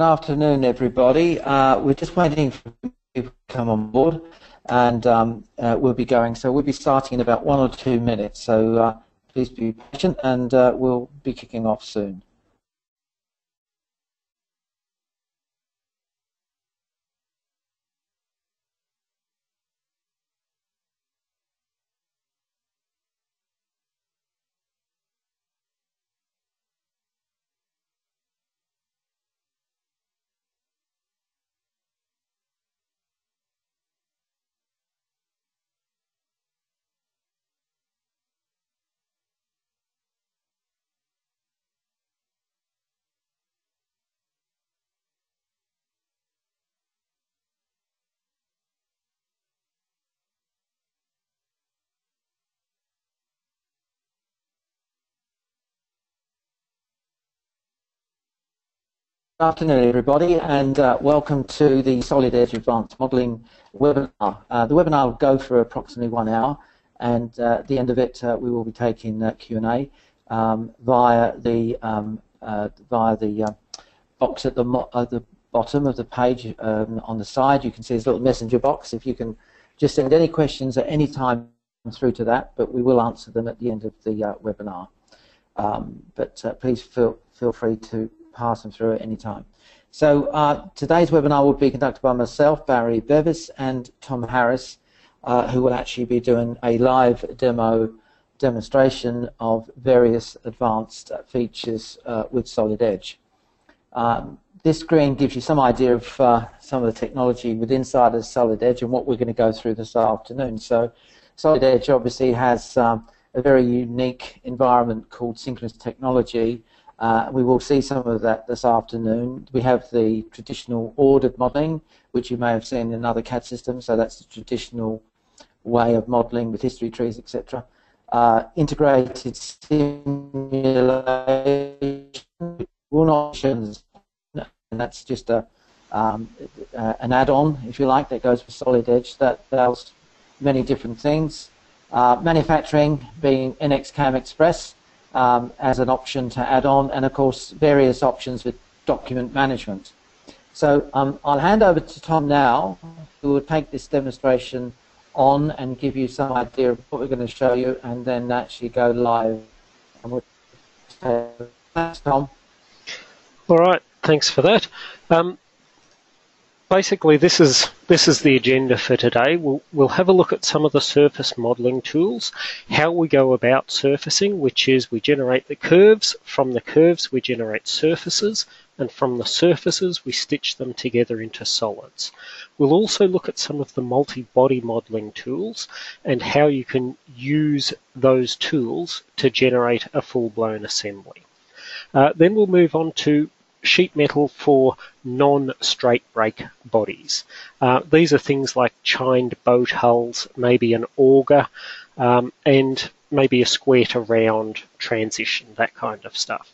Good afternoon, everybody. Uh, we're just waiting for people to come on board, and um, uh, we'll be going. So we'll be starting in about one or two minutes. So uh, please be patient, and uh, we'll be kicking off soon. Good afternoon, everybody, and uh, welcome to the Solid Edge Advanced Modelling webinar. Uh, the webinar will go for approximately one hour, and uh, at the end of it, uh, we will be taking uh, Q&A um, via the um, uh, via the box at the, the bottom of the page um, on the side. You can see this little messenger box. If you can just send any questions at any time through to that, but we will answer them at the end of the webinar. Um, but please feel feel free to pass them through at any time. So uh, today's webinar will be conducted by myself, Barry Bevis, and Tom Harris, uh, who will actually be doing a live demo demonstration of various advanced features uh, with Solid Edge. Um, this screen gives you some idea of uh, some of the technology within inside of Solid Edge and what we're going to go through this afternoon. So Solid Edge obviously has um, a very unique environment called synchronous technology uh, we will see some of that this afternoon. We have the traditional ordered modelling, which you may have seen in other CAD systems. So that's the traditional way of modelling with history trees, etc. Uh, integrated simulation will not and that's just a um, uh, an add-on, if you like, that goes with Solid Edge that does many different things. Uh, manufacturing being NXCAM Express, um, as an option to add on, and of course various options with document management. So um, I'll hand over to Tom now, who will take this demonstration on and give you some idea of what we're going to show you, and then actually go live. We'll Thanks, Tom. All right, thanks for that. Um, basically this is this is the agenda for today. We'll, we'll have a look at some of the surface modeling tools, how we go about surfacing, which is we generate the curves, from the curves we generate surfaces, and from the surfaces we stitch them together into solids. We'll also look at some of the multi-body modeling tools and how you can use those tools to generate a full-blown assembly. Uh, then we'll move on to sheet metal for non-straight break bodies. Uh, these are things like chined boat hulls, maybe an auger, um, and maybe a square to round transition, that kind of stuff.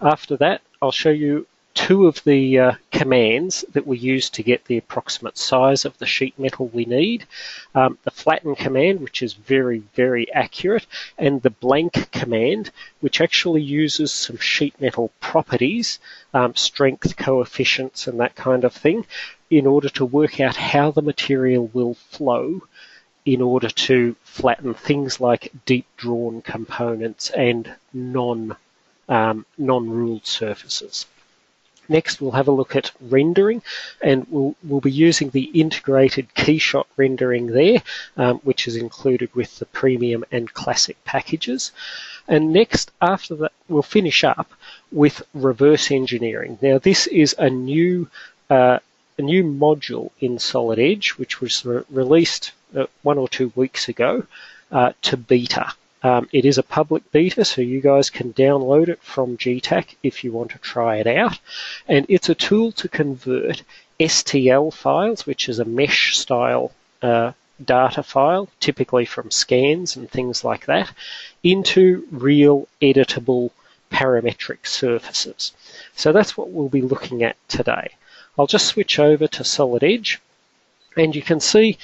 After that, I'll show you two of the uh, commands that we use to get the approximate size of the sheet metal we need. Um, the flatten command, which is very, very accurate, and the blank command, which actually uses some sheet metal properties, um, strength coefficients and that kind of thing, in order to work out how the material will flow in order to flatten things like deep drawn components and non um, non-ruled surfaces. Next, we'll have a look at rendering, and we'll, we'll be using the integrated keyshot rendering there, um, which is included with the premium and classic packages. And next, after that, we'll finish up with reverse engineering. Now, this is a new uh, a new module in Solid Edge, which was re released uh, one or two weeks ago uh, to beta. Um, it is a public beta, so you guys can download it from GTAC if you want to try it out. And it's a tool to convert STL files, which is a mesh style uh, data file, typically from scans and things like that, into real editable parametric surfaces. So that's what we'll be looking at today. I'll just switch over to Solid Edge, and you can see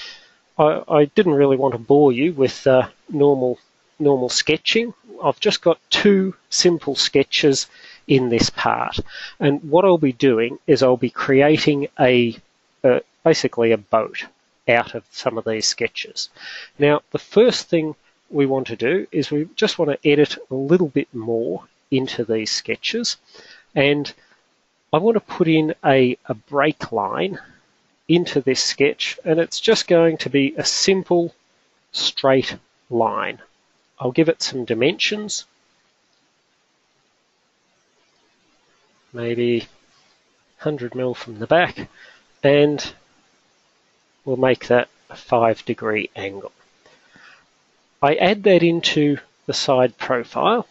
I, I didn't really want to bore you with uh, normal normal sketching. I've just got two simple sketches in this part. And what I'll be doing is I'll be creating a, basically a boat out of some of these sketches. Now, the first thing we want to do is we just want to edit a little bit more into these sketches. And I want to put in a, a break line into this sketch, and it's just going to be a simple straight line. I'll give it some dimensions. Maybe 100 mil from the back, and we'll make that a 5 degree angle. I add that into the side profile.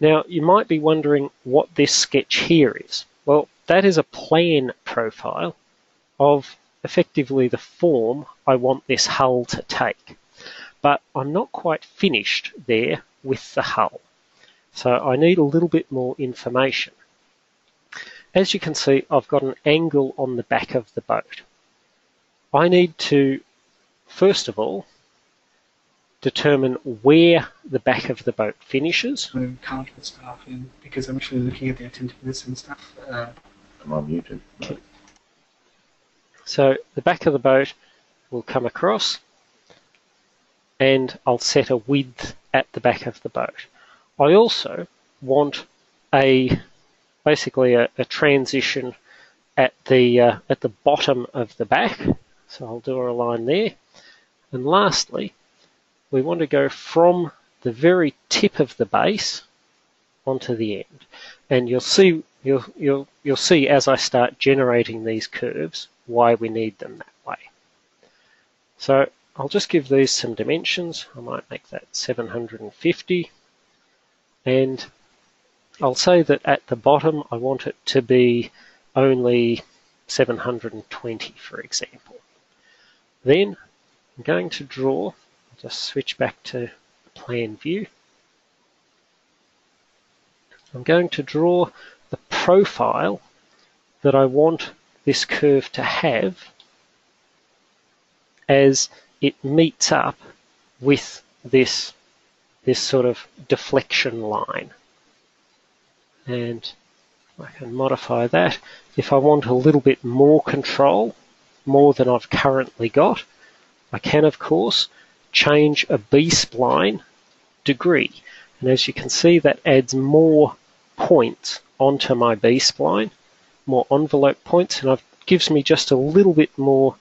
Now you might be wondering what this sketch here is. Well, that is a plan profile of effectively the form I want this hull to take. But I'm not quite finished there with the hull. So I need a little bit more information. As you can see, I've got an angle on the back of the boat. I need to, first of all, determine where the back of the boat finishes. I can't put stuff in because I'm actually looking at the attentiveness and stuff. Uh, Am I muted? No. So the back of the boat will come across and I'll set a width at the back of the boat. I also want a basically a, a transition at the uh, at the bottom of the back. So I'll draw a line there. And lastly, we want to go from the very tip of the base onto the end. And you'll see you'll you'll you'll see as I start generating these curves why we need them that way. So I'll just give these some dimensions. I might make that 750 and I'll say that at the bottom I want it to be only 720 for example. Then I'm going to draw, I'll just switch back to plan view. I'm going to draw the profile that I want this curve to have as it meets up with this this sort of deflection line. And I can modify that. If I want a little bit more control, more than I've currently got, I can of course change a B-spline degree. And as you can see, that adds more points onto my B-spline, more envelope points, and it gives me just a little bit more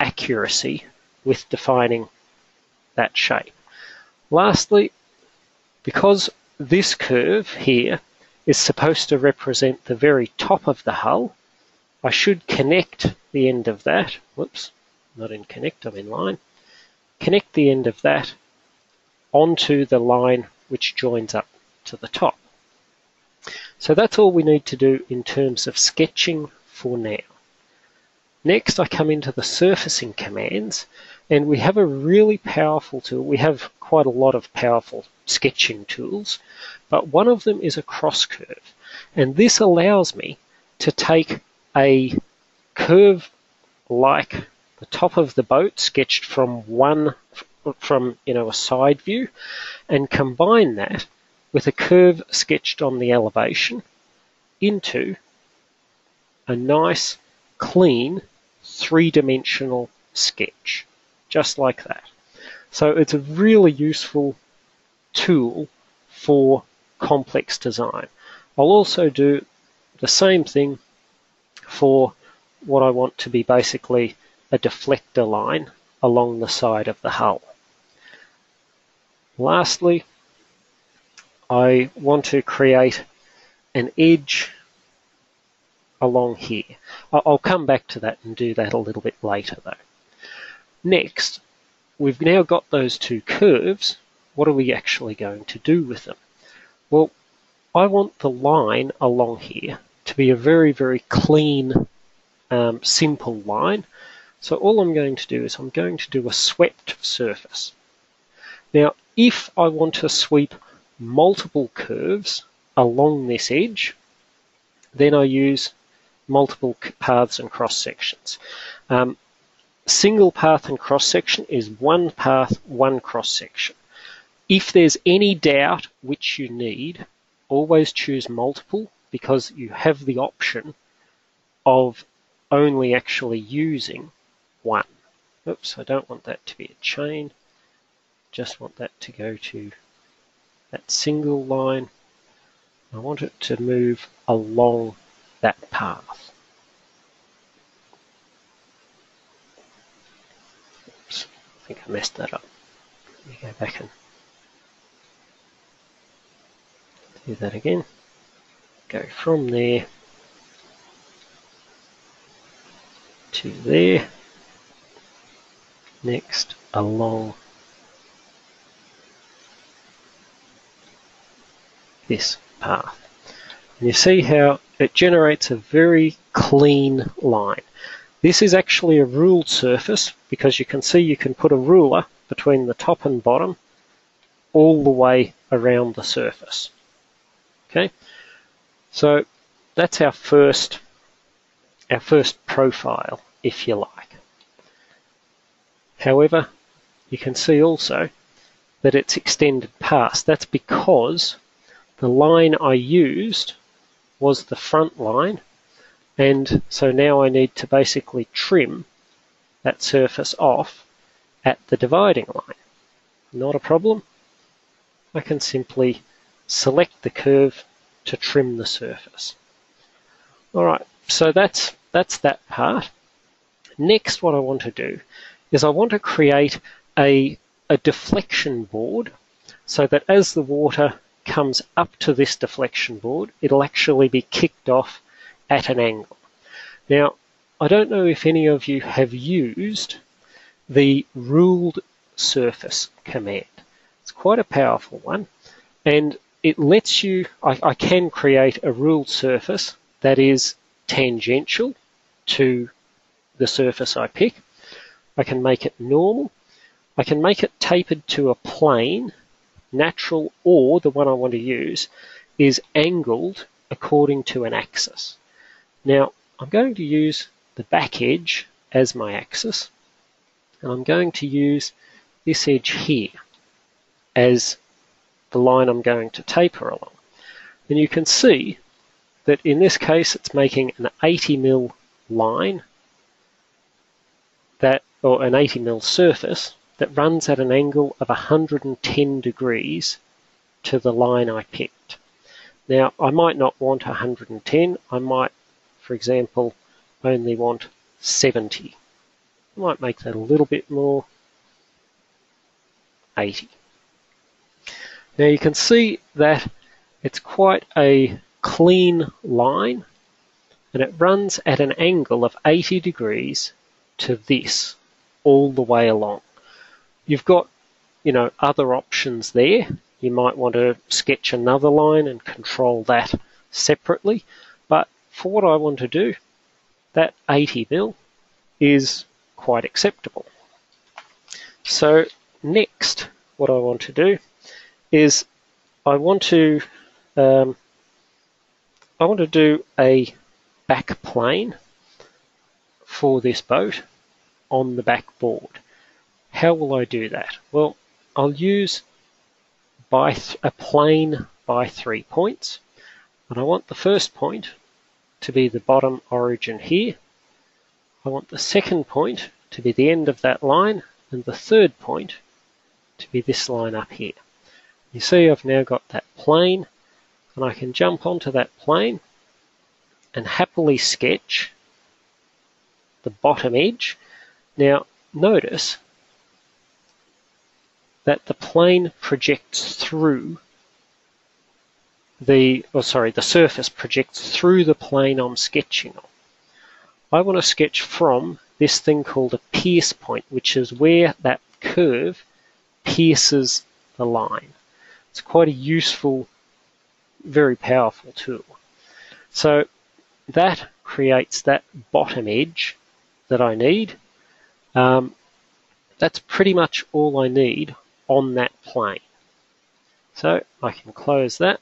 accuracy with defining that shape. Lastly, because this curve here is supposed to represent the very top of the hull, I should connect the end of that, whoops, not in connect, I'm in line, connect the end of that onto the line which joins up to the top. So that's all we need to do in terms of sketching for now. Next, I come into the surfacing commands, and we have a really powerful tool. We have quite a lot of powerful sketching tools, but one of them is a cross curve. And this allows me to take a curve like the top of the boat sketched from one from you know a side view and combine that with a curve sketched on the elevation into a nice clean three-dimensional sketch just like that so it's a really useful tool for complex design I'll also do the same thing for what I want to be basically a deflector line along the side of the hull. Lastly, I want to create an edge along here. I'll come back to that and do that a little bit later though. Next, we've now got those two curves. What are we actually going to do with them? Well, I want the line along here to be a very, very clean, um, simple line. So all I'm going to do is I'm going to do a swept surface. Now, if I want to sweep multiple curves along this edge, then I use multiple paths and cross sections. Um, single path and cross section is one path, one cross section. if there's any doubt which you need, always choose multiple because you have the option of only actually using one. Oops, I don't want that to be a chain. Just want that to go to that single line. I want it to move along that path. Oops, I think I messed that up. Let me go back and do that again. Go from there to there. Next along this path. And you see how it generates a very clean line. This is actually a ruled surface because you can see you can put a ruler between the top and bottom all the way around the surface. Okay, so that's our first our first profile, if you like. However, you can see also that it's extended past. That's because the line I used was the front line, and so now I need to basically trim that surface off at the dividing line. Not a problem. I can simply select the curve to trim the surface. Alright, so that's, that's that part. Next what I want to do is I want to create a, a deflection board so that as the water comes up to this deflection board, it'll actually be kicked off at an angle. Now, I don't know if any of you have used the ruled surface command. It's quite a powerful one and it lets you, I, I can create a ruled surface that is tangential to the surface I pick. I can make it normal. I can make it tapered to a plane, natural, or the one I want to use is angled according to an axis. Now, I'm going to use the back edge as my axis, and I'm going to use this edge here as the line I'm going to taper along. And you can see that in this case it's making an 80 mil line that or an 80 mil surface that runs at an angle of 110 degrees to the line I picked. Now I might not want 110, I might for example only want 70. I might make that a little bit more 80. Now you can see that it's quite a clean line and it runs at an angle of 80 degrees to this all the way along. You've got, you know, other options there. You might want to sketch another line and control that separately. For what I want to do, that 80 mil is quite acceptable. So next, what I want to do is I want to um, I want to do a back plane for this boat on the back board. How will I do that? Well, I'll use by a plane by three points, and I want the first point to be the bottom origin here. I want the second point to be the end of that line, and the third point to be this line up here. You see I've now got that plane and I can jump onto that plane and happily sketch the bottom edge. Now notice that the plane projects through the, oh sorry, the surface projects through the plane I'm sketching on. I want to sketch from this thing called a pierce point, which is where that curve pierces the line. It's quite a useful, very powerful tool. So that creates that bottom edge that I need. Um, that's pretty much all I need on that plane. So I can close that.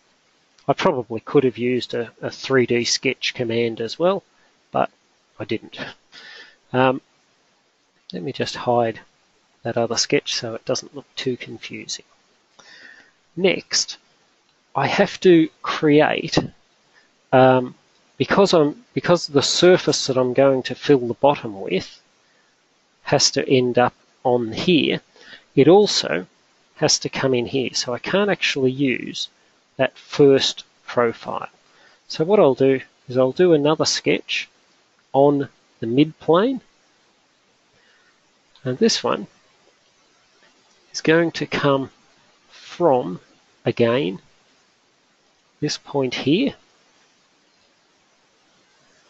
I probably could have used a, a 3D sketch command as well, but I didn't. Um, let me just hide that other sketch so it doesn't look too confusing. Next, I have to create um, because I'm because the surface that I'm going to fill the bottom with has to end up on here. It also has to come in here, so I can't actually use that first profile. So what I'll do is I'll do another sketch on the mid plane, and this one is going to come from again this point here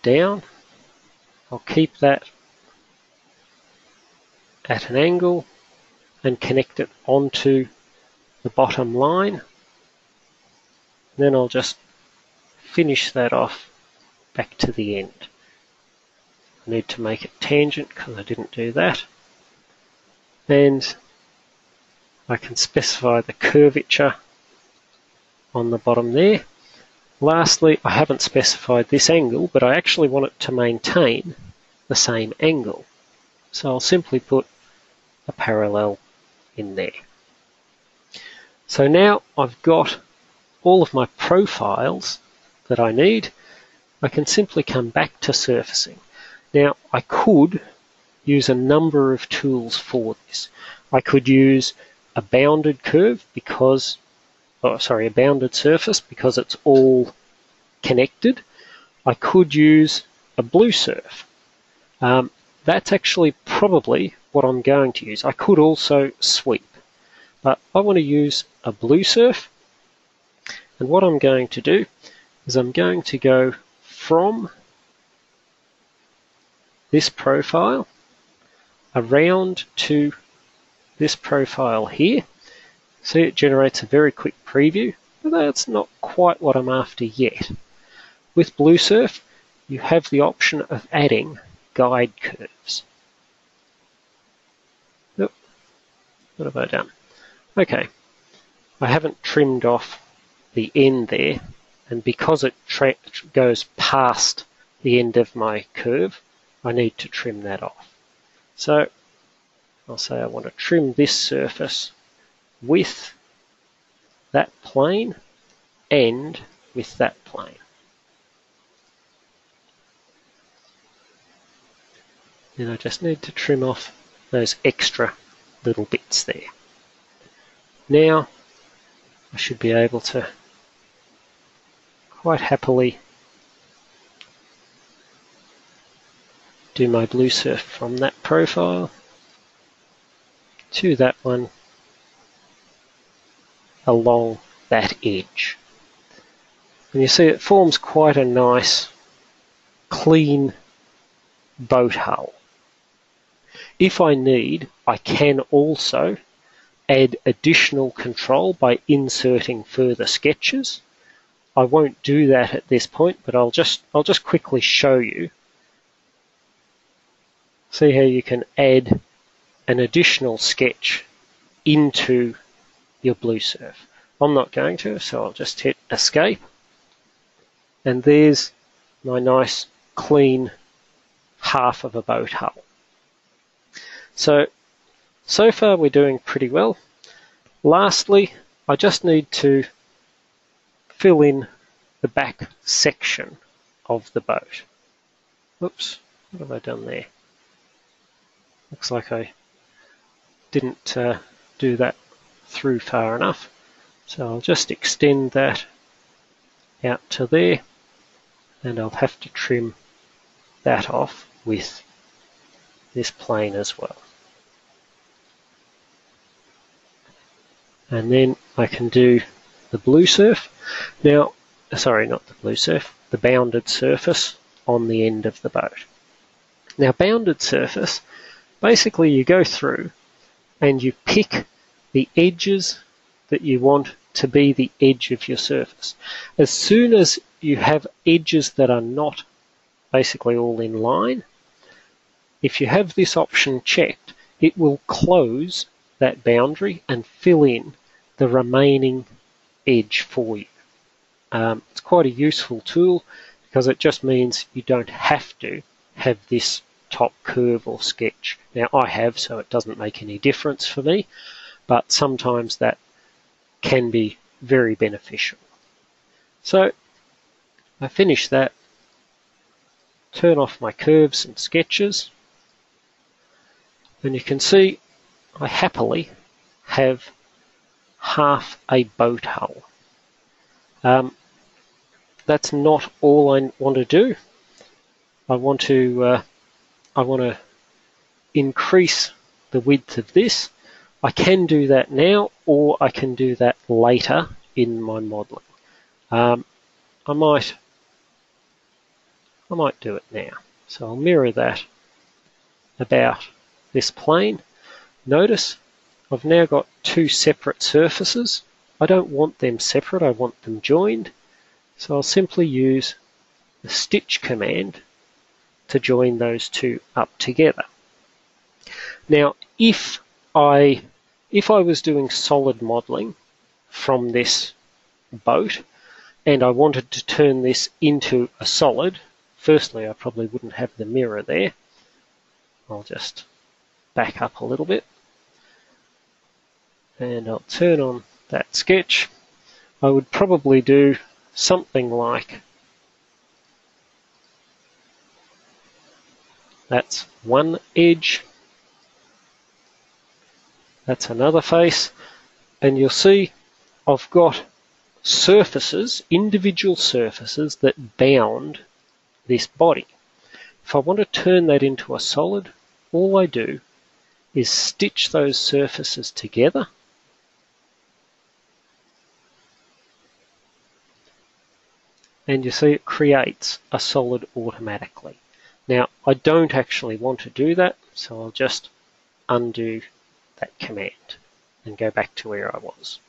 down. I'll keep that at an angle and connect it onto the bottom line. Then I'll just finish that off back to the end. I need to make it tangent because I didn't do that. And I can specify the curvature on the bottom there. Lastly, I haven't specified this angle, but I actually want it to maintain the same angle. So I'll simply put a parallel in there. So now I've got all of my profiles that I need. I can simply come back to surfacing. Now I could use a number of tools for this. I could use a bounded curve because oh, sorry, a bounded surface because it's all connected. I could use a BlueSurf. Um, that's actually probably what I'm going to use. I could also sweep, but I want to use a BlueSurf. And what I'm going to do is I'm going to go from this profile around to this profile here. See, it generates a very quick preview, but that's not quite what I'm after yet. With BlueSurf, you have the option of adding guide curves. Oop, what have I done? Okay, I haven't trimmed off the end there, and because it goes past the end of my curve, I need to trim that off. So I'll say I want to trim this surface with that plane and with that plane. Then I just need to trim off those extra little bits there. Now I should be able to quite happily do my blue surf from that profile to that one along that edge. And you see it forms quite a nice clean boat hull. If I need, I can also add additional control by inserting further sketches. I won't do that at this point, but I'll just I'll just quickly show you. See how you can add an additional sketch into your blue surf. I'm not going to, so I'll just hit escape. And there's my nice clean half of a boat hull. So, so far we're doing pretty well. Lastly, I just need to fill in the back section of the boat. Oops, what have I done there? Looks like I didn't uh, do that through far enough. So I'll just extend that out to there and I'll have to trim that off with this plane as well. And then I can do the blue surf. Now, sorry, not the blue surf, the bounded surface on the end of the boat. Now, bounded surface, basically you go through and you pick the edges that you want to be the edge of your surface. As soon as you have edges that are not basically all in line, if you have this option checked, it will close that boundary and fill in the remaining edge for you. Um, it's quite a useful tool because it just means you don't have to have this top curve or sketch. Now I have, so it doesn't make any difference for me, but sometimes that can be very beneficial. So I finish that, turn off my curves and sketches, and you can see I happily have half a boat hull. Um, that's not all I want to do. I want to uh, I want to increase the width of this. I can do that now or I can do that later in my modelling. Um, I might I might do it now. So I'll mirror that about this plane. Notice I've now got two separate surfaces. I don't want them separate, I want them joined. So I'll simply use the stitch command to join those two up together. Now, if I if I was doing solid modeling from this boat and I wanted to turn this into a solid, firstly I probably wouldn't have the mirror there. I'll just back up a little bit and I'll turn on that sketch. I would probably do something like that's one edge that's another face. And you'll see I've got surfaces, individual surfaces that bound this body. If I want to turn that into a solid, all I do is stitch those surfaces together and you see it creates a solid automatically. Now I don't actually want to do that so I'll just undo that command and go back to where I was.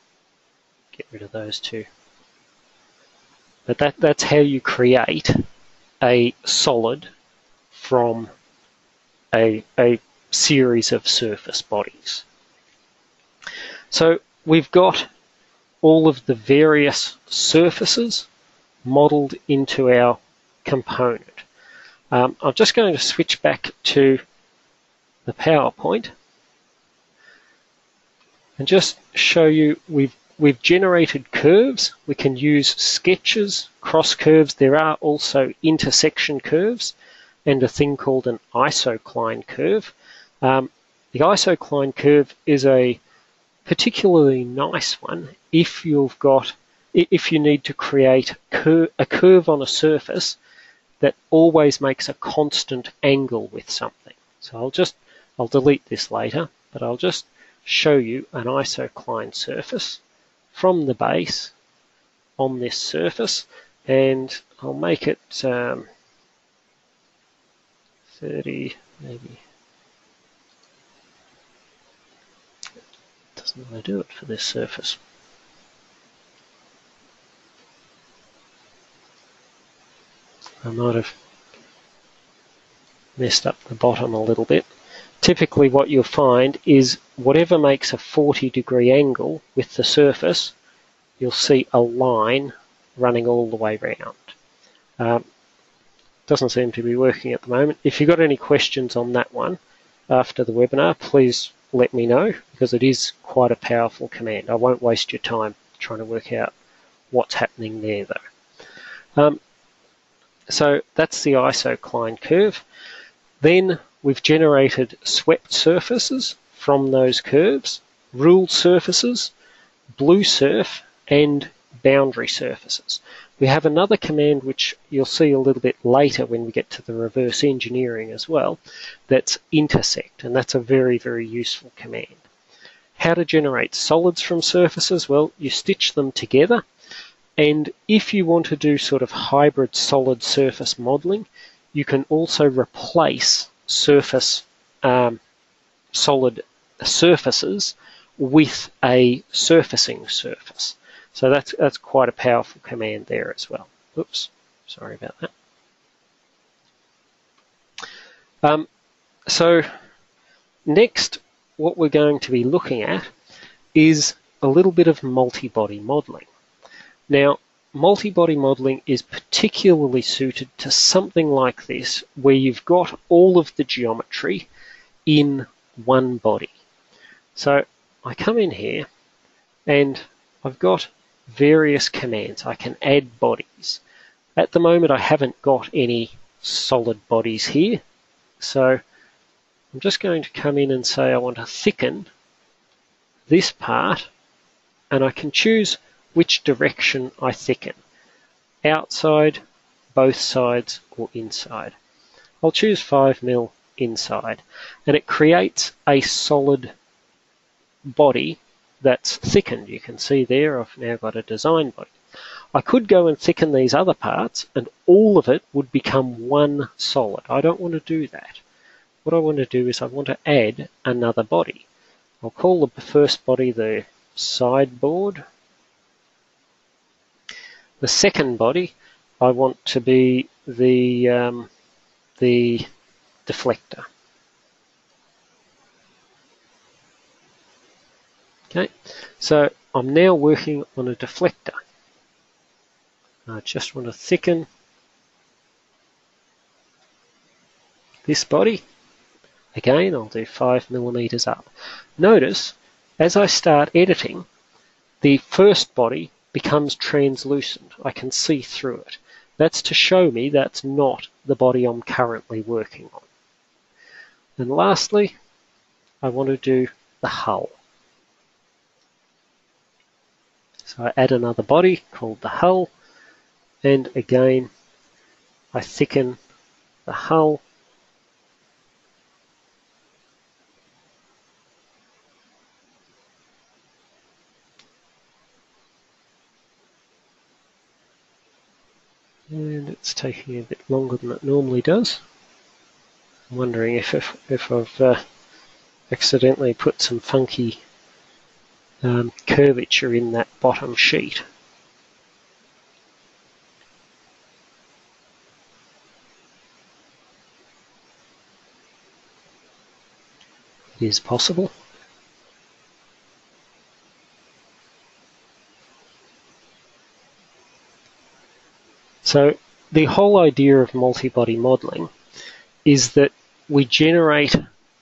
Get rid of those two. But that, that's how you create a solid from a, a series of surface bodies. So we've got all of the various surfaces modeled into our component. Um, I'm just going to switch back to the PowerPoint and just show you we've we've generated curves. We can use sketches, cross curves. There are also intersection curves and a thing called an isocline curve. Um, the isocline curve is a particularly nice one if you've got if you need to create cur a curve on a surface that always makes a constant angle with something. So I'll just I'll delete this later, but I'll just show you an isocline surface from the base on this surface and I'll make it um, 30 maybe doesn't want to do it for this surface I might have messed up the bottom a little bit typically what you'll find is whatever makes a 40 degree angle with the surface, you'll see a line running all the way around. Um, doesn't seem to be working at the moment. If you've got any questions on that one after the webinar, please let me know because it is quite a powerful command. I won't waste your time trying to work out what's happening there though. Um, so that's the isocline curve. Then we've generated swept surfaces from those curves, ruled surfaces, blue surf, and boundary surfaces. We have another command which you'll see a little bit later when we get to the reverse engineering as well, that's intersect, and that's a very, very useful command. How to generate solids from surfaces? Well, you stitch them together, and if you want to do sort of hybrid solid surface modeling, you can also replace surface um, solid surfaces with a surfacing surface. So that's that's quite a powerful command there as well. Oops, sorry about that. Um, so next, what we're going to be looking at is a little bit of multi-body modeling. Now, multi-body modeling is particularly suited to something like this where you've got all of the geometry in one body. So I come in here and I've got various commands. I can add bodies. At the moment, I haven't got any solid bodies here. So I'm just going to come in and say I want to thicken this part and I can choose which direction I thicken. Outside, both sides or inside. I'll choose 5 mil inside and it creates a solid body that's thickened. You can see there I've now got a design body. I could go and thicken these other parts and all of it would become one solid. I don't want to do that. What I want to do is I want to add another body. I'll call the first body the sideboard. The second body I want to be the um, the deflector. Okay, so I'm now working on a deflector. I just want to thicken this body. Again, I'll do 5 millimeters up. Notice, as I start editing, the first body becomes translucent. I can see through it. That's to show me that's not the body I'm currently working on. And lastly, I want to do the hull. So I add another body called the hull and again I thicken the hull and it's taking a bit longer than it normally does. I'm wondering if, if, if I've uh, accidentally put some funky um, curvature in that bottom sheet. It is possible. So the whole idea of multi-body modeling is that we generate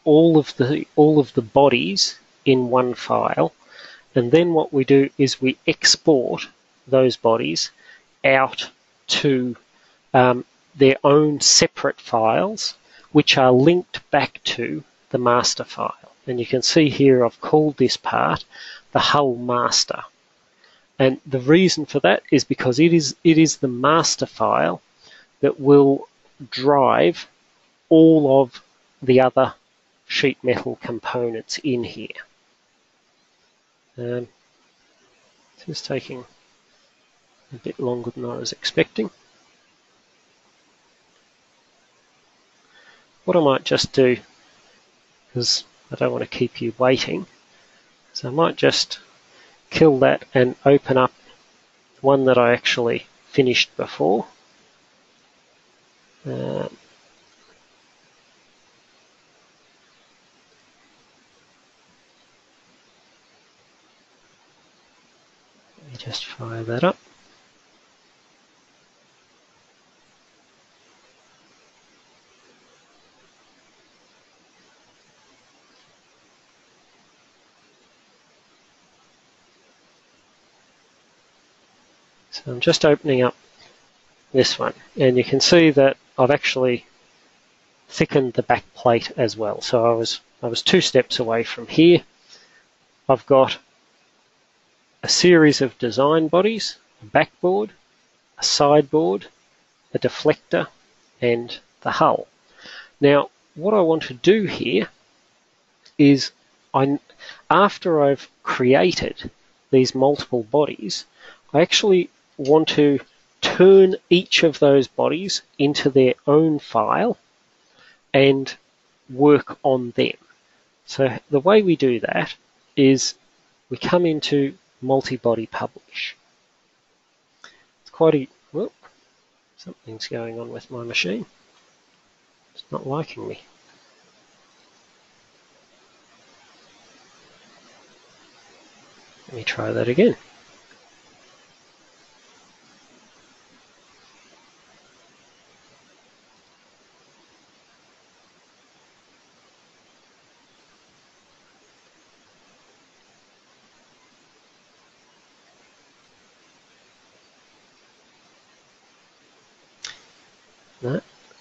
all of the all of the bodies in one file and then what we do is we export those bodies out to um, their own separate files which are linked back to the master file. And you can see here I've called this part the hull master. And the reason for that is because it is it is the master file that will drive all of the other sheet metal components in here. Um, this is taking a bit longer than I was expecting. What I might just do, because I don't want to keep you waiting, so I might just kill that and open up one that I actually finished before. Uh, just fire that up. Just opening up this one and you can see that I've actually thickened the back plate as well. So I was I was two steps away from here. I've got a series of design bodies, a backboard, a sideboard, a deflector, and the hull. Now, what I want to do here is I, after I've created these multiple bodies, I actually want to turn each of those bodies into their own file and work on them. So the way we do that is we come into multi-body publish. It's quite a, whoop, something's going on with my machine. It's not liking me. Let me try that again.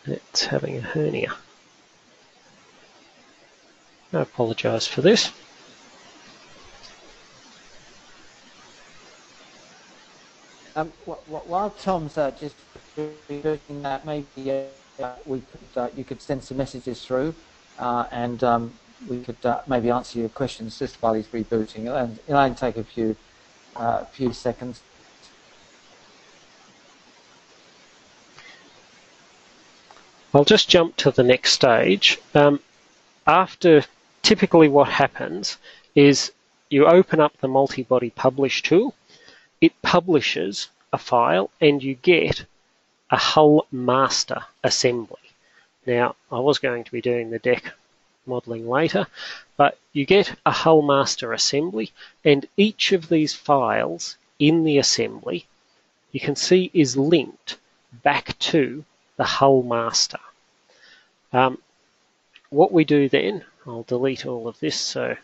It's having a hernia. I apologise for this. Um, while Tom's uh, just doing that, maybe uh, we could, uh, you could send some messages through, uh, and um, we could uh, maybe answer your questions just while he's rebooting. It'll, it'll only take a few uh, few seconds. I'll just jump to the next stage. Um, after typically what happens is you open up the multi-body publish tool, it publishes a file and you get a hull master assembly. Now, I was going to be doing the deck modeling later, but you get a hull master assembly and each of these files in the assembly you can see is linked back to the hull master. Um, what we do then, I'll delete all of this so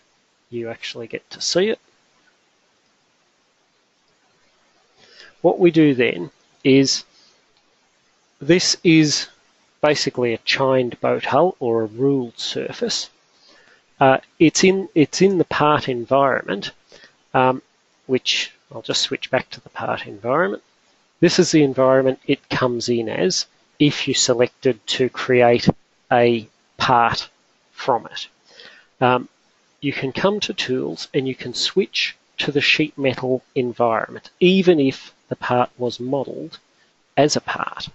you actually get to see it. What we do then is this is basically a chined boat hull or a ruled surface. Uh, it's in it's in the part environment, um, which I'll just switch back to the part environment. This is the environment it comes in as if you selected to create a part from it. Um, you can come to tools and you can switch to the sheet metal environment, even if the part was modeled as a part.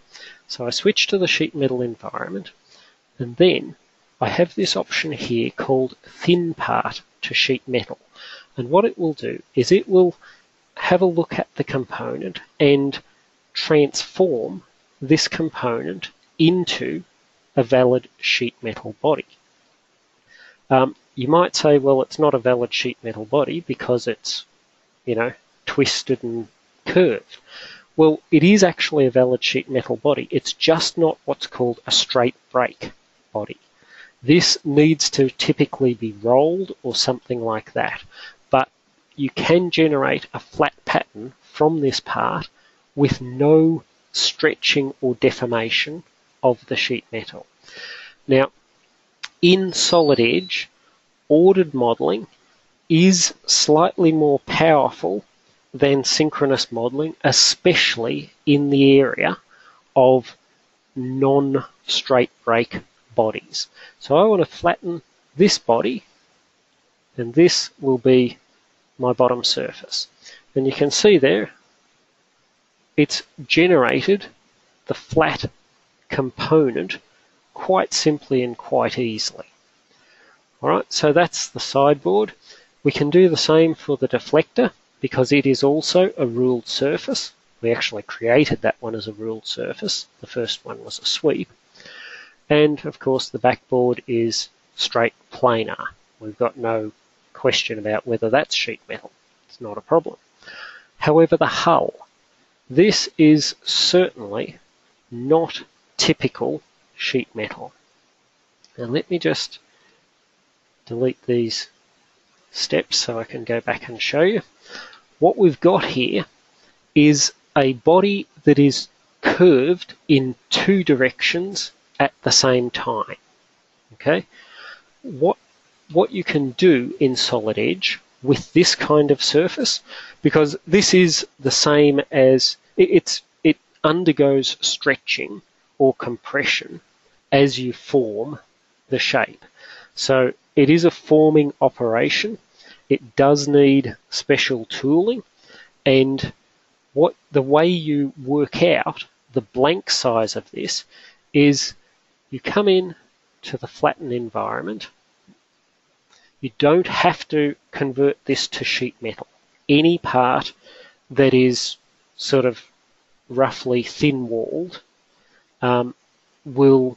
So I switch to the sheet metal environment and then I have this option here called thin part to sheet metal. And what it will do is it will have a look at the component and transform this component into a valid sheet metal body. Um, you might say, well, it's not a valid sheet metal body because it's, you know, twisted and curved. Well, it is actually a valid sheet metal body. It's just not what's called a straight break body. This needs to typically be rolled or something like that. But you can generate a flat pattern from this part with no stretching or deformation of the sheet metal. Now, in Solid Edge, ordered modeling is slightly more powerful than synchronous modeling, especially in the area of non-straight break bodies. So I want to flatten this body and this will be my bottom surface. And you can see there it's generated the flat component quite simply and quite easily. Alright, so that's the sideboard. We can do the same for the deflector because it is also a ruled surface. We actually created that one as a ruled surface. The first one was a sweep. And of course the backboard is straight planar. We've got no question about whether that's sheet metal. It's not a problem. However, the hull. This is certainly not typical sheet metal. Now let me just delete these steps so I can go back and show you. What we've got here is a body that is curved in two directions at the same time. Okay, what what you can do in Solid Edge with this kind of surface, because this is the same as it's it undergoes stretching or compression as you form the shape. So it is a forming operation. It does need special tooling and what the way you work out the blank size of this is you come in to the flatten environment. You don't have to convert this to sheet metal. Any part that is sort of roughly thin walled um, will,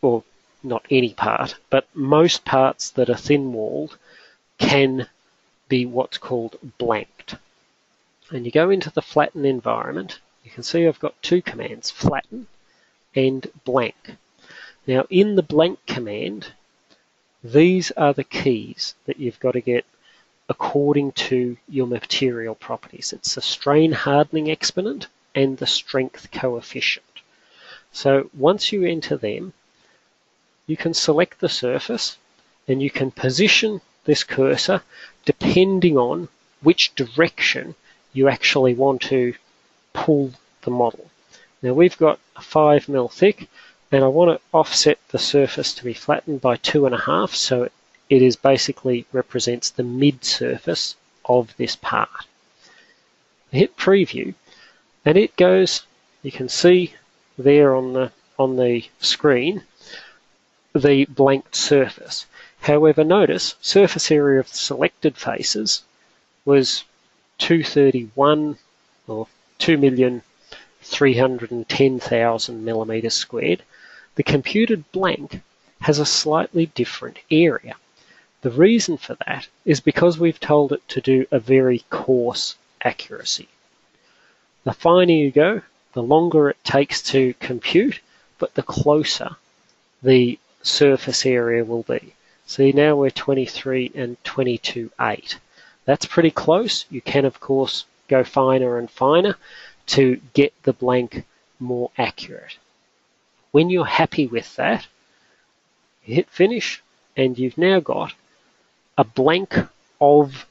or not any part, but most parts that are thin walled can be what's called blanked. And you go into the flatten environment, you can see I've got two commands, flatten and blank. Now in the blank command, these are the keys that you've got to get according to your material properties. It's the strain hardening exponent and the strength coefficient. So once you enter them, you can select the surface and you can position this cursor depending on which direction you actually want to pull the model. Now we've got a 5 mil thick and I want to offset the surface to be flattened by two and a half so it is basically represents the mid surface of this part. I hit preview and it goes you can see there on the on the screen the blanked surface. However, notice surface area of selected faces was 231 or 2,310,000 millimeters squared. The computed blank has a slightly different area. The reason for that is because we've told it to do a very coarse accuracy. The finer you go, the longer it takes to compute, but the closer the surface area will be. See now we're 23 and 22.8. That's pretty close. You can of course go finer and finer to get the blank more accurate. When you're happy with that, you hit finish and you've now got a blank of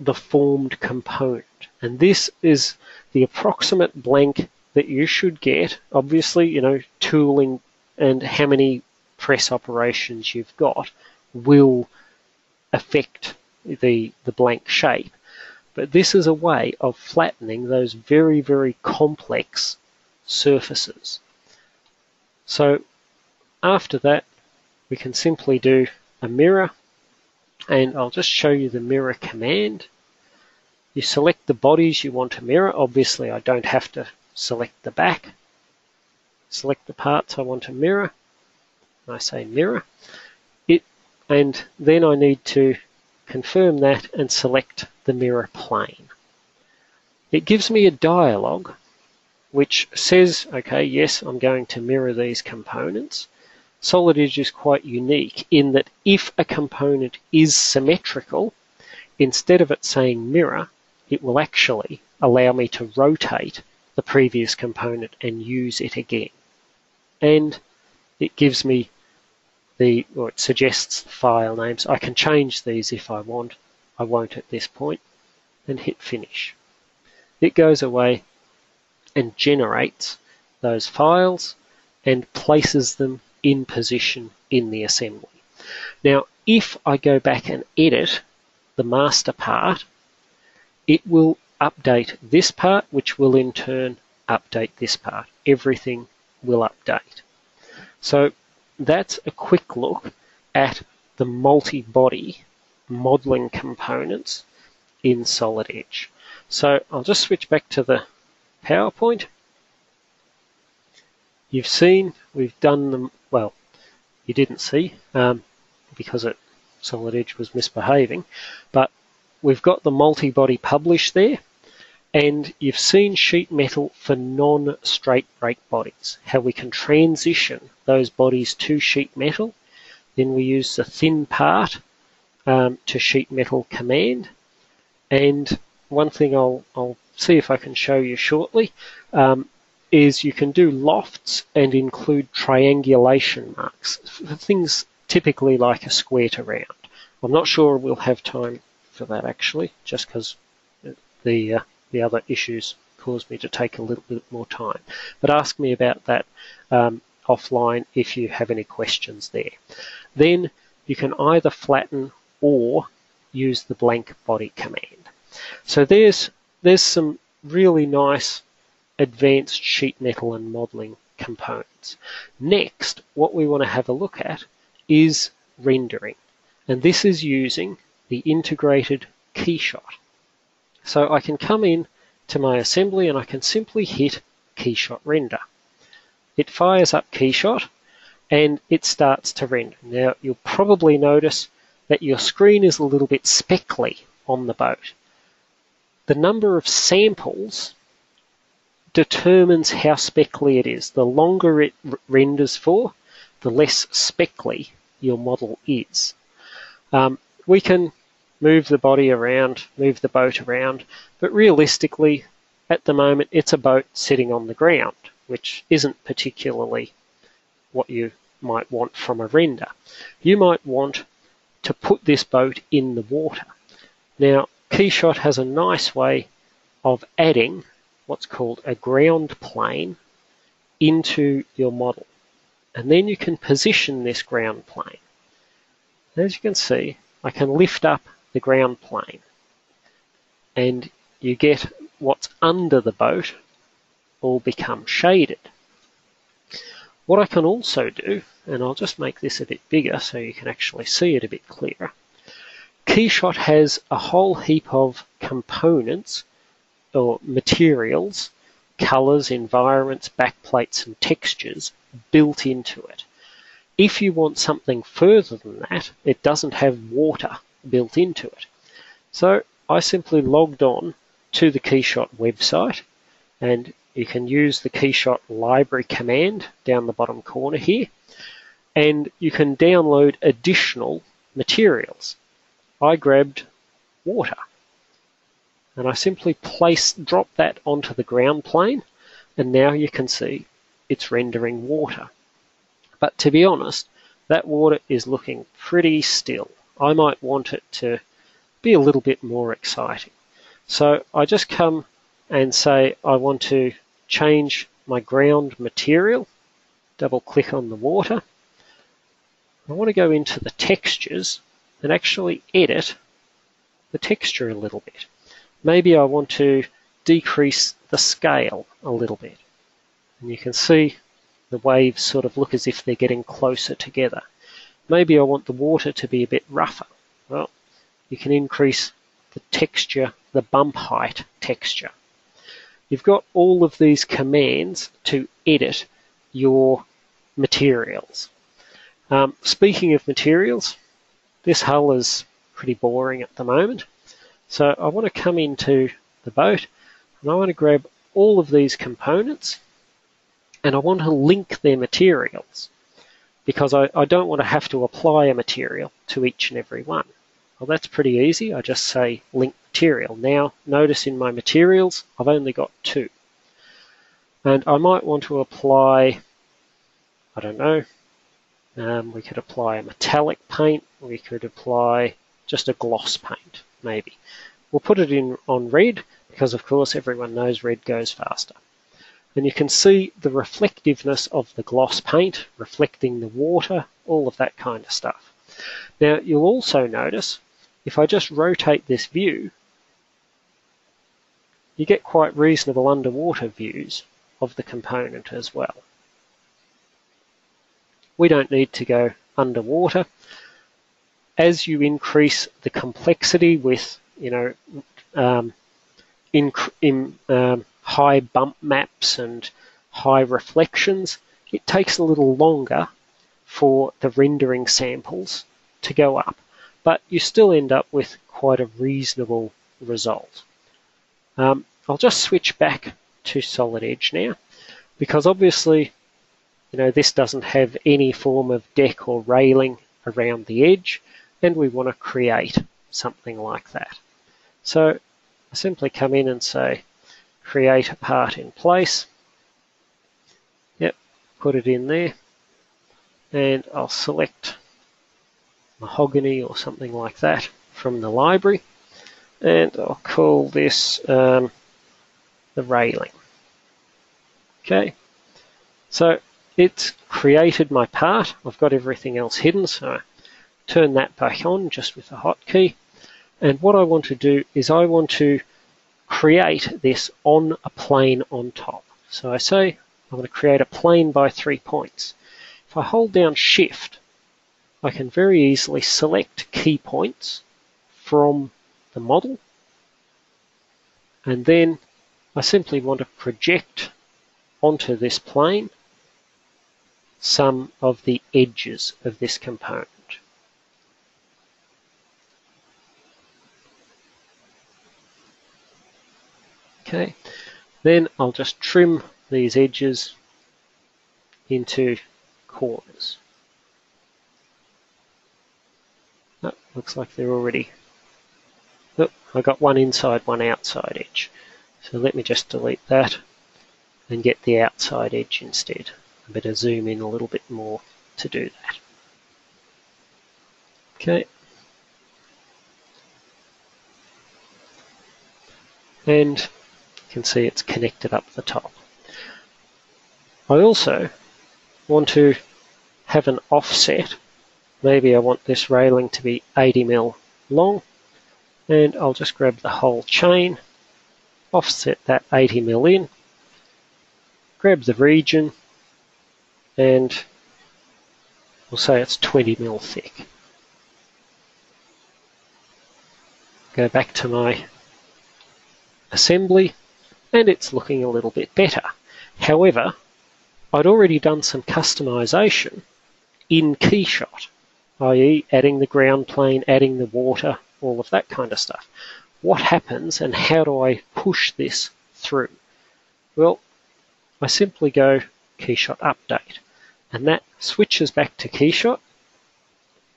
the formed component. And this is the approximate blank that you should get. Obviously, you know, tooling and how many press operations you've got will affect the, the blank shape. But this is a way of flattening those very, very complex surfaces. So after that, we can simply do a mirror and I'll just show you the mirror command. You select the bodies you want to mirror. Obviously, I don't have to select the back. Select the parts I want to mirror. I say mirror. It, and then I need to confirm that and select the mirror plane. It gives me a dialog which says, okay, yes, I'm going to mirror these components. Solid Edge is quite unique in that if a component is symmetrical, instead of it saying mirror, it will actually allow me to rotate the previous component and use it again. And it gives me the, or it suggests the file names. I can change these if I want. I won't at this point and hit finish. It goes away and generates those files and places them in position in the assembly. Now, if I go back and edit the master part, it will update this part, which will in turn update this part. Everything will update. So that's a quick look at the multi-body modeling components in Solid Edge. So I'll just switch back to the PowerPoint. You've seen we've done them, well, you didn't see um, because it Solid Edge was misbehaving, but we've got the multi-body published there and you've seen sheet metal for non-straight break bodies, how we can transition those bodies to sheet metal. Then we use the thin part um, to sheet metal command. And one thing I'll, I'll see if I can show you shortly um, is you can do lofts and include triangulation marks, things typically like a square to round. I'm not sure we'll have time for that actually, just because the uh, the other issues caused me to take a little bit more time. But ask me about that um, offline if you have any questions there. Then you can either flatten or use the blank body command. So there's there's some really nice advanced sheet metal and modeling components. Next, what we want to have a look at is rendering. And this is using the integrated keyshot. So I can come in to my assembly and I can simply hit Keyshot Render. It fires up Keyshot and it starts to render. Now you'll probably notice that your screen is a little bit speckly on the boat. The number of samples determines how speckly it is. The longer it renders for, the less speckly your model is. Um, we can move the body around, move the boat around. But realistically, at the moment, it's a boat sitting on the ground. which isn't particularly what you might want from a render. You might want to put this boat in the water. Now, Keyshot has a nice way of adding what's called a ground plane into your model. And then you can position this ground plane. As you can see, I can lift up the ground plane and you get what's under the boat all become shaded. What I can also do, and I'll just make this a bit bigger so you can actually see it a bit clearer, Keyshot has a whole heap of components or materials, colors, environments, backplates and textures built into it. If you want something further than that, it doesn't have water built into it. So I simply logged on to the Keyshot website and you can use the Keyshot library command down the bottom corner here and you can download additional materials. I grabbed water and I simply place drop that onto the ground plane and now you can see it's rendering water. But to be honest, that water is looking pretty still. I might want it to be a little bit more exciting. So I just come and say I want to change my ground material, double click on the water. I want to go into the textures and actually edit the texture a little bit. Maybe I want to decrease the scale a little bit. And you can see the waves sort of look as if they're getting closer together. Maybe I want the water to be a bit rougher. Well, you can increase the texture, the bump height texture. You've got all of these commands to edit your materials. Um, speaking of materials, this hull is pretty boring at the moment. So I want to come into the boat and I want to grab all of these components and I want to link their materials because I, I don't want to have to apply a material to each and every one. Well, that's pretty easy. I just say link material. Now, notice in my materials, I've only got two. And I might want to apply, I don't know, um, we could apply a metallic paint. We could apply just a gloss paint, maybe. We'll put it in on red because, of course, everyone knows red goes faster and you can see the reflectiveness of the gloss paint reflecting the water, all of that kind of stuff. Now you'll also notice if I just rotate this view, you get quite reasonable underwater views of the component as well. We don't need to go underwater. As you increase the complexity with, you know, um, in, in um, high bump maps and high reflections, it takes a little longer for the rendering samples to go up, but you still end up with quite a reasonable result. Um, I'll just switch back to Solid Edge now, because obviously, you know, this doesn't have any form of deck or railing around the edge, and we want to create something like that. So I simply come in and say, create a part in place. Yep, put it in there. And I'll select mahogany or something like that from the library. And I'll call this um, the railing. Okay, so it's created my part. I've got everything else hidden, so turn that back on just with a hotkey. And what I want to do is I want to create this on a plane on top. So I say I'm going to create a plane by three points. If I hold down shift, I can very easily select key points from the model and then I simply want to project onto this plane some of the edges of this component. Okay, then I'll just trim these edges into corners. Oh, looks like they're already, oh, I got one inside, one outside edge. So let me just delete that and get the outside edge instead. I better zoom in a little bit more to do that. Okay. And you can see it's connected up the top. I also want to have an offset. Maybe I want this railing to be 80 mil long and I'll just grab the whole chain, offset that 80 mil in, grab the region and we'll say it's 20 mil thick. Go back to my assembly and it's looking a little bit better. However, I'd already done some customization in Keyshot, i.e. adding the ground plane, adding the water, all of that kind of stuff. What happens and how do I push this through? Well, I simply go Keyshot Update and that switches back to Keyshot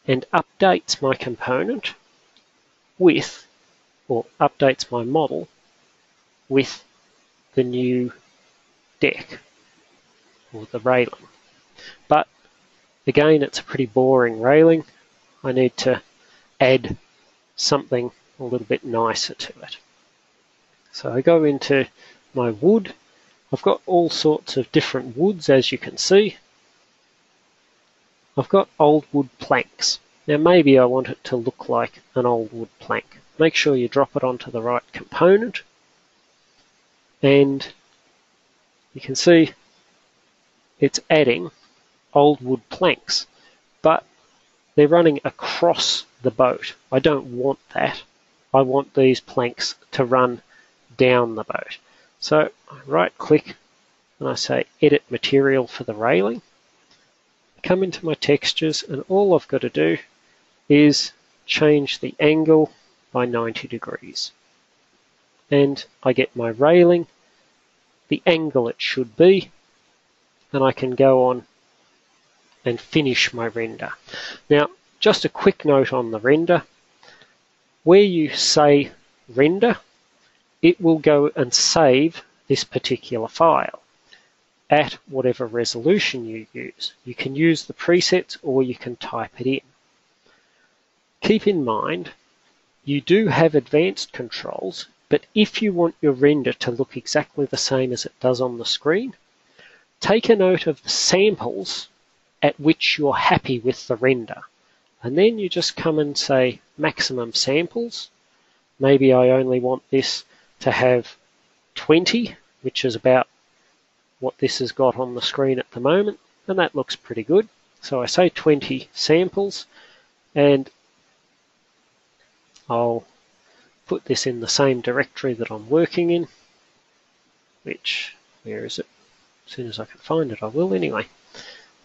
and updates my component with, or updates my model with the new deck or the railing. But again, it's a pretty boring railing. I need to add something a little bit nicer to it. So I go into my wood. I've got all sorts of different woods as you can see. I've got old wood planks. Now maybe I want it to look like an old wood plank. Make sure you drop it onto the right component and you can see it's adding old wood planks, but they're running across the boat. I don't want that. I want these planks to run down the boat. So I right click and I say edit material for the railing. I come into my textures and all I've got to do is change the angle by 90 degrees. And I get my railing, the angle it should be, and I can go on and finish my render. Now, just a quick note on the render. Where you say render, it will go and save this particular file at whatever resolution you use. You can use the presets or you can type it in. Keep in mind, you do have advanced controls, but if you want your render to look exactly the same as it does on the screen, take a note of the samples at which you're happy with the render. And then you just come and say maximum samples. Maybe I only want this to have 20, which is about what this has got on the screen at the moment. And that looks pretty good. So I say 20 samples and I'll put this in the same directory that I'm working in, which, where is it? As soon as I can find it, I will anyway.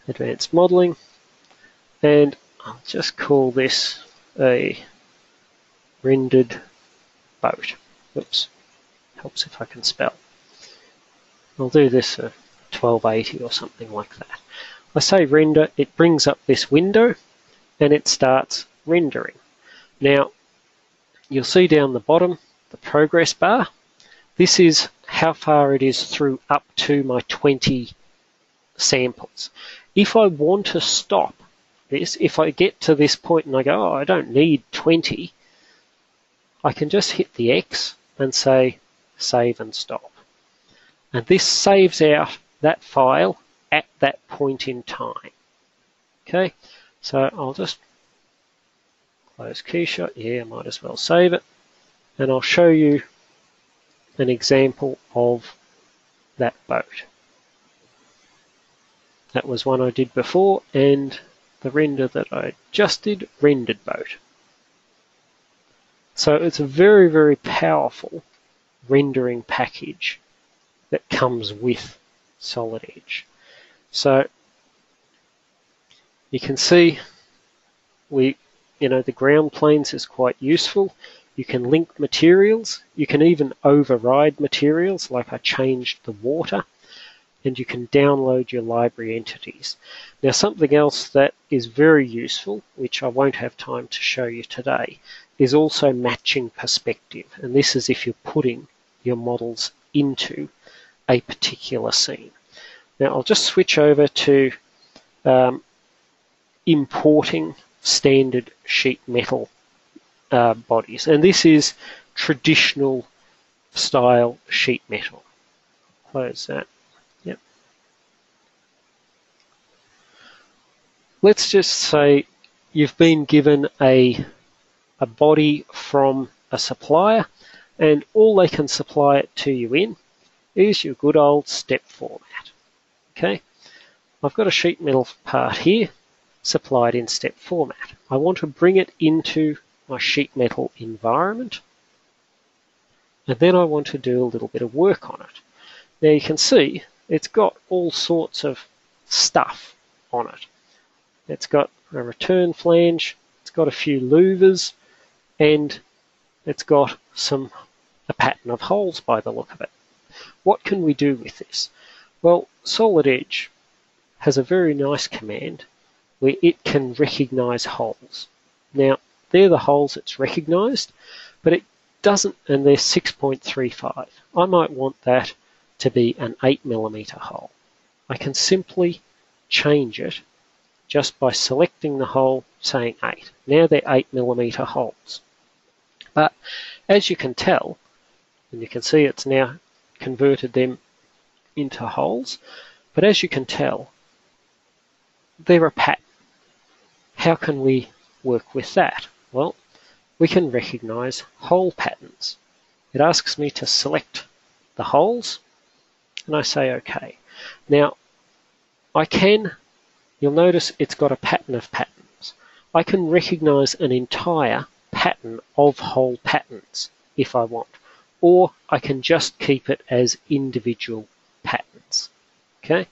Advanced modeling. And I'll just call this a rendered boat. Oops, helps if I can spell. I'll do this at 1280 or something like that. I say render, it brings up this window and it starts rendering. Now, you'll see down the bottom the progress bar. This is how far it is through up to my 20 samples. If I want to stop this, if I get to this point and I go, oh, I don't need 20, I can just hit the X and say save and stop. And this saves out that file at that point in time. Okay, so I'll just close Keyshot. Yeah, I might as well save it. And I'll show you an example of that boat. That was one I did before and the render that I just did, rendered boat. So it's a very, very powerful rendering package that comes with Solid Edge. So you can see we, you know, the ground planes is quite useful. You can link materials. You can even override materials, like I changed the water and you can download your library entities. Now something else that is very useful, which I won't have time to show you today, is also matching perspective. And this is if you're putting your models into a particular scene. Now I'll just switch over to um, importing standard sheet metal uh, bodies. And this is traditional style sheet metal. Close that. Yep. Let's just say you've been given a, a body from a supplier and all they can supply it to you in is your good old step format. Okay, I've got a sheet metal part here supplied in step format. I want to bring it into my sheet metal environment and then I want to do a little bit of work on it. Now you can see it's got all sorts of stuff on it. It's got a return flange, it's got a few louvers, and it's got some a pattern of holes by the look of it. What can we do with this? Well, Solid Edge has a very nice command where it can recognize holes. Now, they're the holes it's recognized, but it doesn't, and they're 6.35. I might want that to be an 8 millimeter hole. I can simply change it just by selecting the hole saying 8. Now they're 8 millimeter holes. But as you can tell, and you can see it's now converted them into holes, but as you can tell, they're a pattern. How can we work with that? Well, we can recognize hole patterns. It asks me to select the holes, and I say OK. Now, I can, you'll notice it's got a pattern of patterns. I can recognize an entire pattern of hole patterns if I want, or I can just keep it as individual patterns. Okay,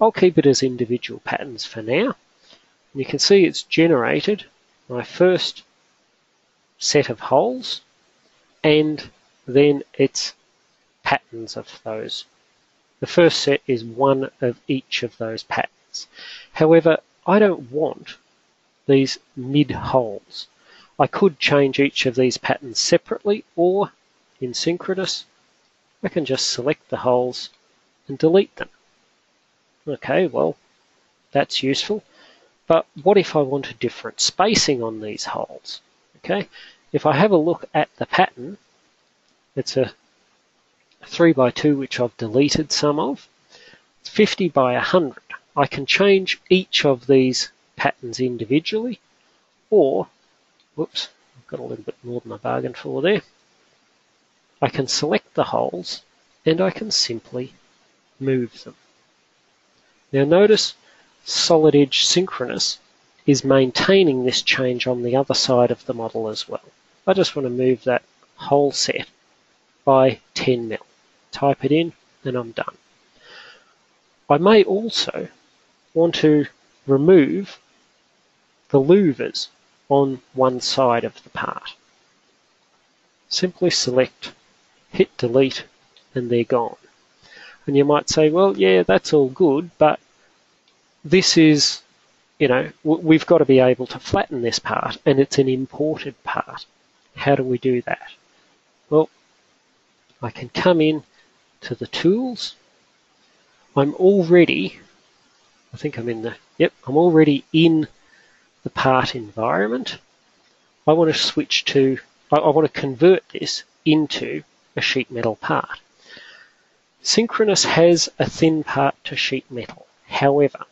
I'll keep it as individual patterns for now. You can see it's generated my first set of holes and then its patterns of those. The first set is one of each of those patterns. However, I don't want these mid holes. I could change each of these patterns separately or in synchronous I can just select the holes and delete them. Okay, well, that's useful. But what if I want a different spacing on these holes? Okay, if I have a look at the pattern, it's a 3 by 2 which I've deleted some of. It's 50 by 100. I can change each of these patterns individually or, whoops, I've got a little bit more than I bargained for there. I can select the holes and I can simply move them. Now notice solid edge synchronous is maintaining this change on the other side of the model as well. I just want to move that whole set by 10 mil. Type it in and I'm done. I may also want to remove the louvers on one side of the part. Simply select, hit delete, and they're gone. And you might say, well, yeah, that's all good, but this is, you know, we've got to be able to flatten this part, and it's an imported part. How do we do that? Well, I can come in to the tools. I'm already, I think I'm in the, yep, I'm already in the part environment. I want to switch to, I, I want to convert this into a sheet metal part. Synchronous has a thin part to sheet metal. However,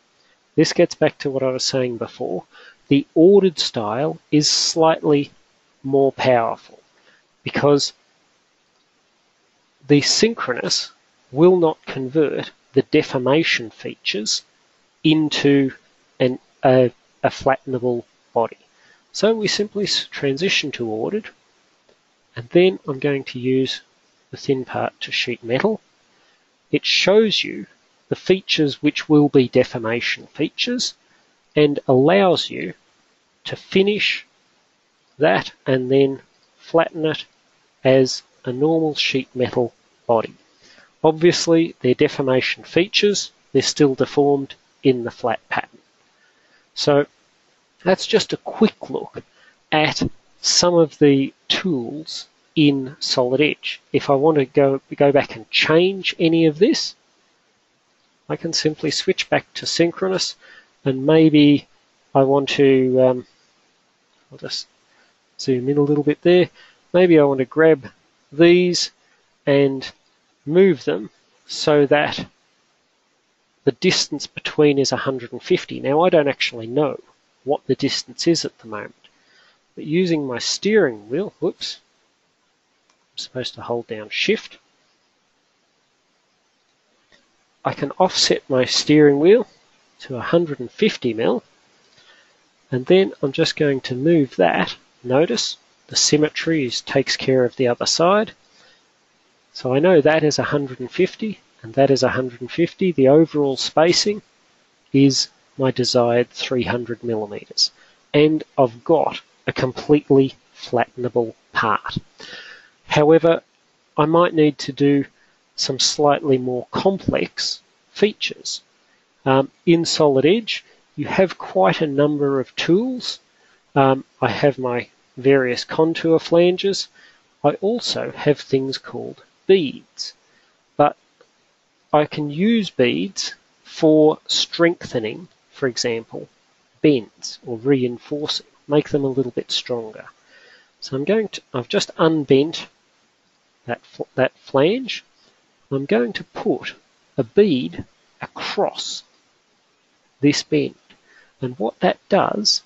this gets back to what I was saying before. The ordered style is slightly more powerful because the synchronous will not convert the deformation features into an, a, a flattenable body. So we simply transition to ordered and then I'm going to use the thin part to sheet metal it shows you the features which will be deformation features and allows you to finish that and then flatten it as a normal sheet metal body. Obviously, they're deformation features, they're still deformed in the flat pattern. So that's just a quick look at some of the tools in Solid Edge. If I want to go, go back and change any of this, I can simply switch back to synchronous and maybe I want to, um, I'll just zoom in a little bit there. Maybe I want to grab these and move them so that the distance between is 150. Now I don't actually know what the distance is at the moment, but using my steering wheel, whoops, I'm supposed to hold down shift, I can offset my steering wheel to 150 mil and then I'm just going to move that. Notice the symmetry is, takes care of the other side. So I know that is 150 and that is 150. The overall spacing is my desired 300 millimeters. And I've got a completely flattenable part. However, I might need to do some slightly more complex features. Um, in Solid Edge, you have quite a number of tools. Um, I have my various contour flanges. I also have things called beads, but I can use beads for strengthening, for example, bends or reinforcing, make them a little bit stronger. So I'm going to, I've just unbent that, that flange. I'm going to put a bead across this bend. And what that does,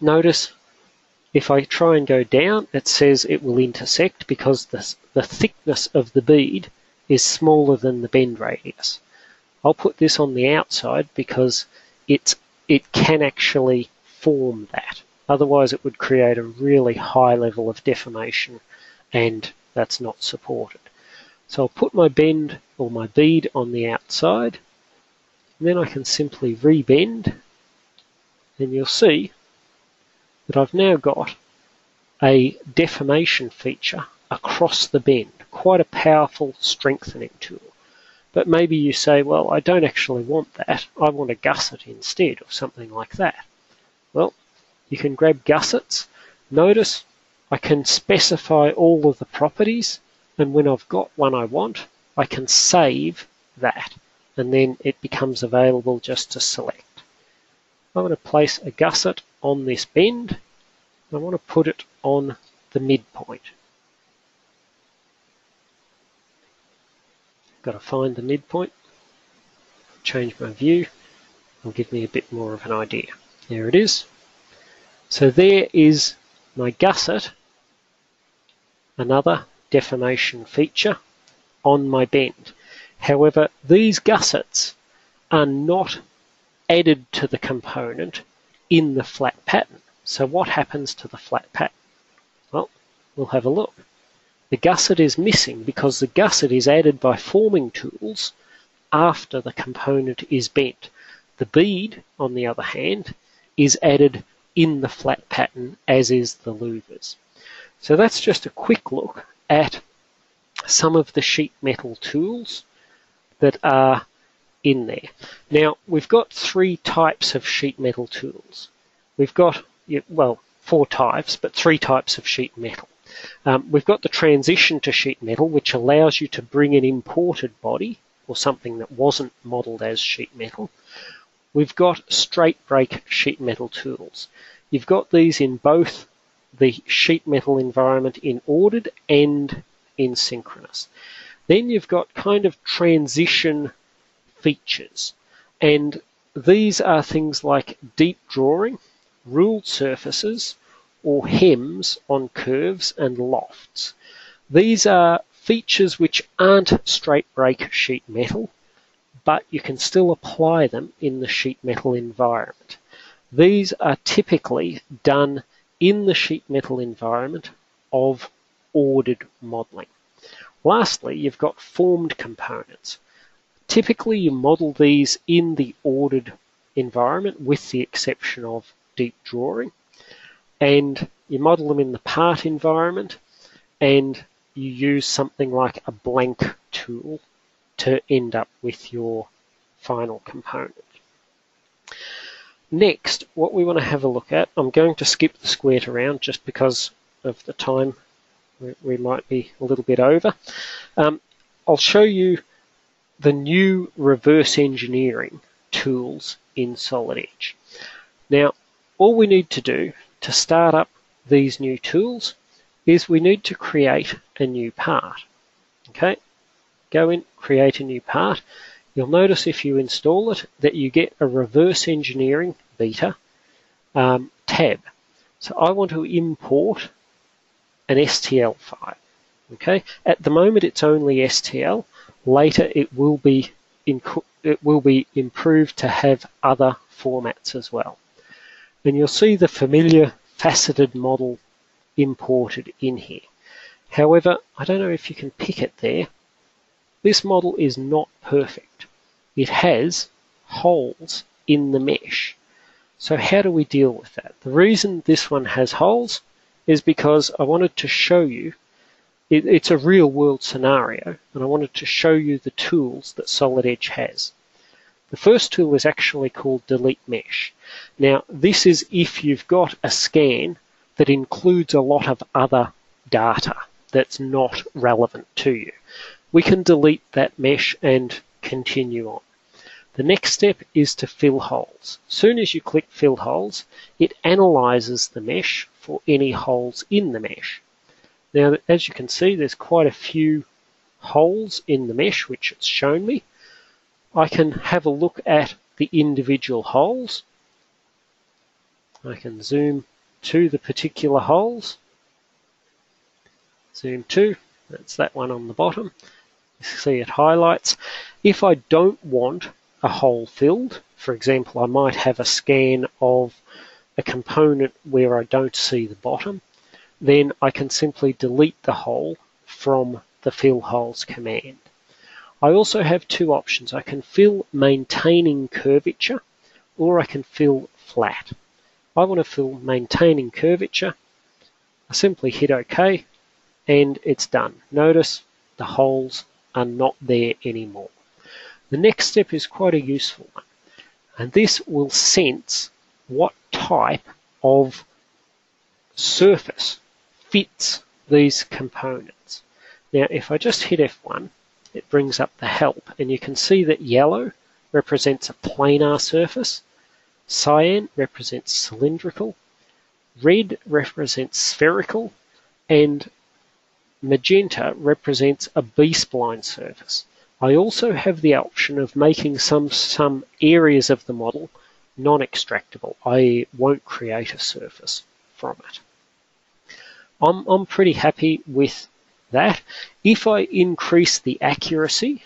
notice if I try and go down, it says it will intersect because the, the thickness of the bead is smaller than the bend radius. I'll put this on the outside because it's, it can actually form that. Otherwise it would create a really high level of deformation and that's not supported. So I'll put my bend or my bead on the outside and then I can simply rebend and you'll see that I've now got a deformation feature across the bend, quite a powerful strengthening tool. But maybe you say, well, I don't actually want that. I want a gusset instead or something like that. Well, you can grab gussets. Notice I can specify all of the properties and when I've got one I want, I can save that and then it becomes available just to select. I'm going to place a gusset on this bend. I want to put it on the midpoint. Got to find the midpoint, change my view, and give me a bit more of an idea. There it is. So there is my gusset, another deformation feature on my bend. However, these gussets are not added to the component in the flat pattern. So what happens to the flat pattern? Well, we'll have a look. The gusset is missing because the gusset is added by forming tools after the component is bent. The bead, on the other hand, is added in the flat pattern as is the louvers. So that's just a quick look at some of the sheet metal tools that are in there. Now, we've got three types of sheet metal tools. We've got, well, four types, but three types of sheet metal. Um, we've got the transition to sheet metal, which allows you to bring an imported body or something that wasn't modeled as sheet metal. We've got straight break sheet metal tools. You've got these in both the sheet metal environment in ordered and in synchronous. Then you've got kind of transition features. And these are things like deep drawing, ruled surfaces, or hems on curves and lofts. These are features which aren't straight break sheet metal, but you can still apply them in the sheet metal environment. These are typically done in the sheet metal environment of ordered modeling. Lastly, you've got formed components. Typically, you model these in the ordered environment with the exception of deep drawing. And you model them in the part environment and you use something like a blank tool to end up with your final component. Next, what we want to have a look at, I'm going to skip the square to round just because of the time we, might be a little bit over. Um, I'll show you the new reverse engineering tools in Solid Edge. Now, all we need to do to start up these new tools is we need to create a new part. Okay, go in, create a new part. You'll notice if you install it that you get a reverse engineering beta um, tab. So I want to import an STL file. Okay, at the moment it's only STL. Later it will be it will be improved to have other formats as well. And you'll see the familiar faceted model imported in here. However, I don't know if you can pick it there. This model is not perfect. It has holes in the mesh. So how do we deal with that? The reason this one has holes is because I wanted to show you it, it's a real world scenario and I wanted to show you the tools that Solid Edge has. The first tool is actually called Delete Mesh. Now this is if you've got a scan that includes a lot of other data that's not relevant to you. We can delete that mesh and continue on. The next step is to fill holes. Soon as you click fill holes, it analyzes the mesh for any holes in the mesh. Now, as you can see, there's quite a few holes in the mesh, which it's shown me. I can have a look at the individual holes. I can zoom to the particular holes. Zoom to, that's that one on the bottom. See it highlights. If I don't want a hole filled, for example, I might have a scan of a component where I don't see the bottom, then I can simply delete the hole from the fill holes command. I also have two options. I can fill maintaining curvature or I can fill flat. I want to fill maintaining curvature. I simply hit OK and it's done. Notice the holes are not there anymore. The next step is quite a useful one. And this will sense what type of surface fits these components. Now, if I just hit F1, it brings up the help, and you can see that yellow represents a planar surface, cyan represents cylindrical, red represents spherical, and magenta represents a B-spline surface. I also have the option of making some, some areas of the model non-extractable. I won't create a surface from it. I'm, I'm pretty happy with that. If I increase the accuracy,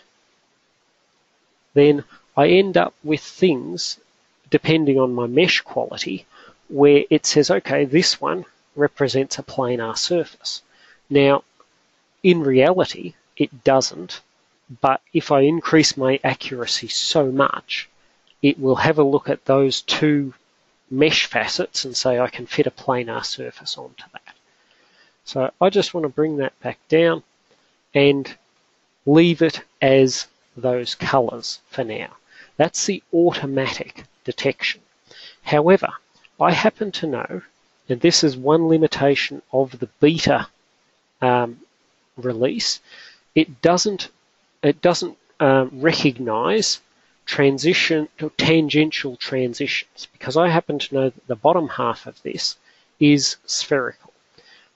then I end up with things, depending on my mesh quality, where it says, okay, this one represents a planar surface. Now, in reality, it doesn't, but if I increase my accuracy so much, it will have a look at those two mesh facets and say I can fit a planar surface onto that. So I just want to bring that back down and leave it as those colors for now. That's the automatic detection. However, I happen to know, and this is one limitation of the beta um, release, it doesn't it doesn't um, recognize transition tangential transitions because I happen to know that the bottom half of this is spherical.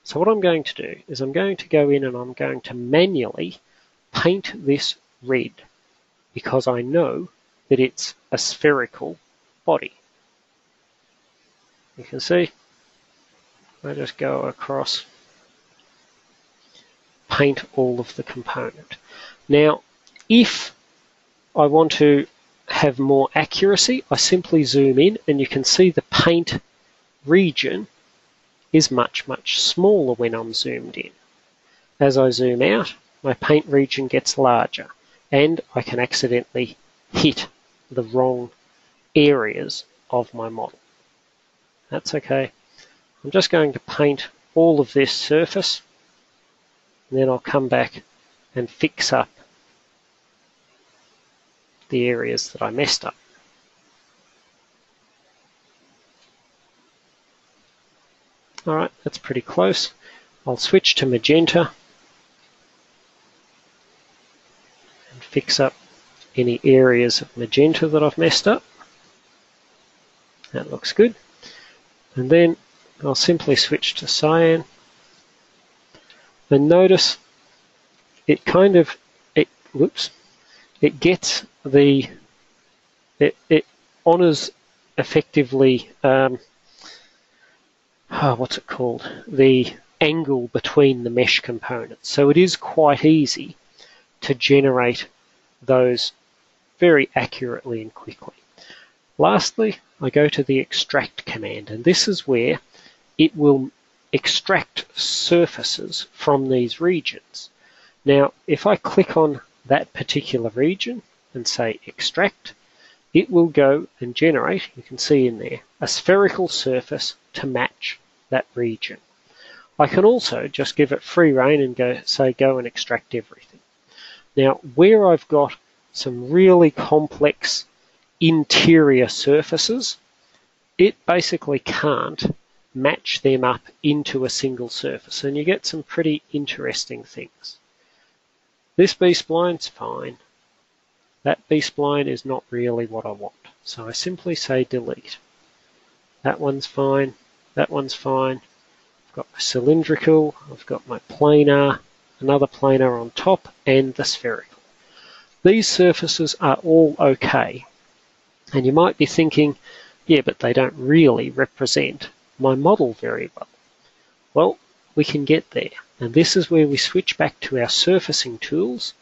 So what I'm going to do is I'm going to go in and I'm going to manually paint this red because I know that it's a spherical body. You can see I just go across paint all of the component. Now if I want to have more accuracy I simply zoom in and you can see the paint region is much, much smaller when I'm zoomed in. As I zoom out, my paint region gets larger and I can accidentally hit the wrong areas of my model. That's okay. I'm just going to paint all of this surface then I'll come back and fix up the areas that I messed up. All right, that's pretty close. I'll switch to magenta and fix up any areas of magenta that I've messed up. That looks good. And then I'll simply switch to cyan and notice it kind of it whoops it gets the it, it honors effectively um, oh, what's it called? The angle between the mesh components. So it is quite easy to generate those very accurately and quickly. Lastly I go to the extract command and this is where it will extract surfaces from these regions. Now, if I click on that particular region and say extract, it will go and generate, you can see in there, a spherical surface to match that region. I can also just give it free rein and go say go and extract everything. Now, where I've got some really complex interior surfaces, it basically can't match them up into a single surface and you get some pretty interesting things. This B-spline's fine. That B-spline is not really what I want. So I simply say delete. That one's fine. That one's fine. I've got my cylindrical. I've got my planar. Another planar on top and the spherical. These surfaces are all okay. And you might be thinking, yeah, but they don't really represent my model very well? Well, we can get there. And this is where we switch back to our surfacing tools.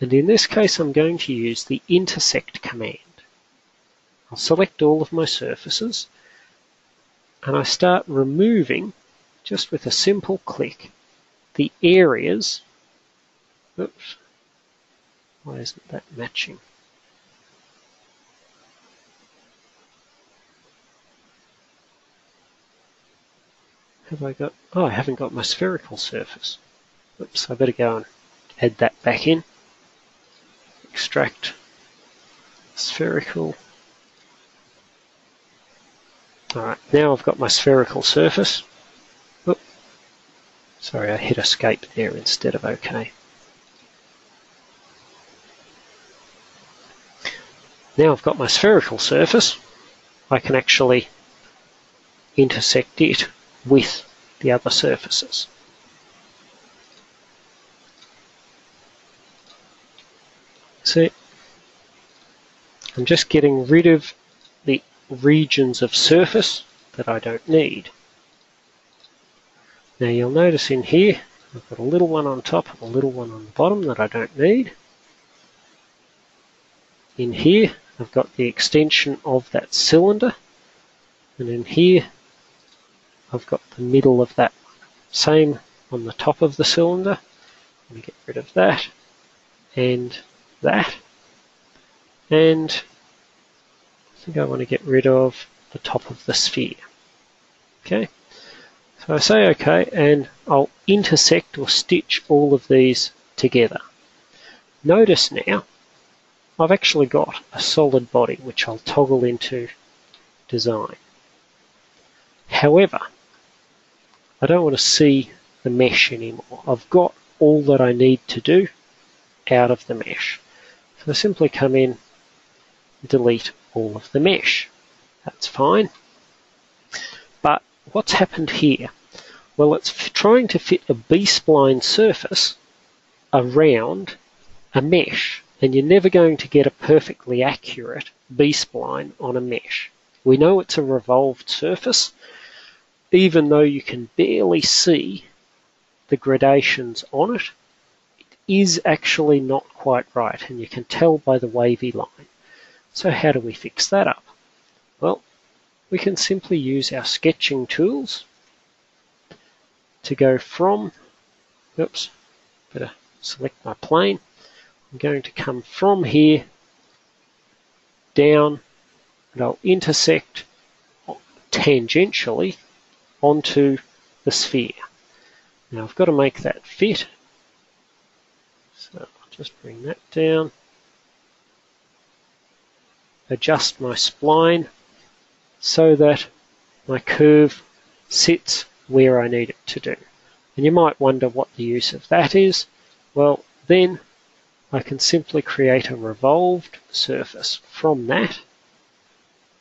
And in this case, I'm going to use the intersect command. I'll select all of my surfaces and I start removing, just with a simple click, the areas. Oops, why isn't that matching? Have I got? Oh, I haven't got my spherical surface. Oops, I better go and add that back in. Extract spherical. Alright, now I've got my spherical surface. Oop. Sorry, I hit escape there instead of OK. Now I've got my spherical surface, I can actually intersect it with the other surfaces. See, I'm just getting rid of the regions of surface that I don't need. Now you'll notice in here, I've got a little one on top a little one on the bottom that I don't need. In here, I've got the extension of that cylinder. And in here, I've got the middle of that. Same on the top of the cylinder. Let me get rid of that and that. And I think I want to get rid of the top of the sphere. Okay, so I say OK and I'll intersect or stitch all of these together. Notice now I've actually got a solid body which I'll toggle into design. However, I don't want to see the mesh anymore. I've got all that I need to do out of the mesh. So I simply come in, delete all of the mesh. That's fine. But what's happened here? Well, it's trying to fit a B-spline surface around a mesh, and you're never going to get a perfectly accurate B-spline on a mesh. We know it's a revolved surface, even though you can barely see the gradations on it, it is actually not quite right, and you can tell by the wavy line. So how do we fix that up? Well, we can simply use our sketching tools to go from, oops, better select my plane. I'm going to come from here down and I'll intersect tangentially onto the sphere. Now I've got to make that fit. So I'll just bring that down. Adjust my spline so that my curve sits where I need it to do. And you might wonder what the use of that is. Well, then I can simply create a revolved surface from that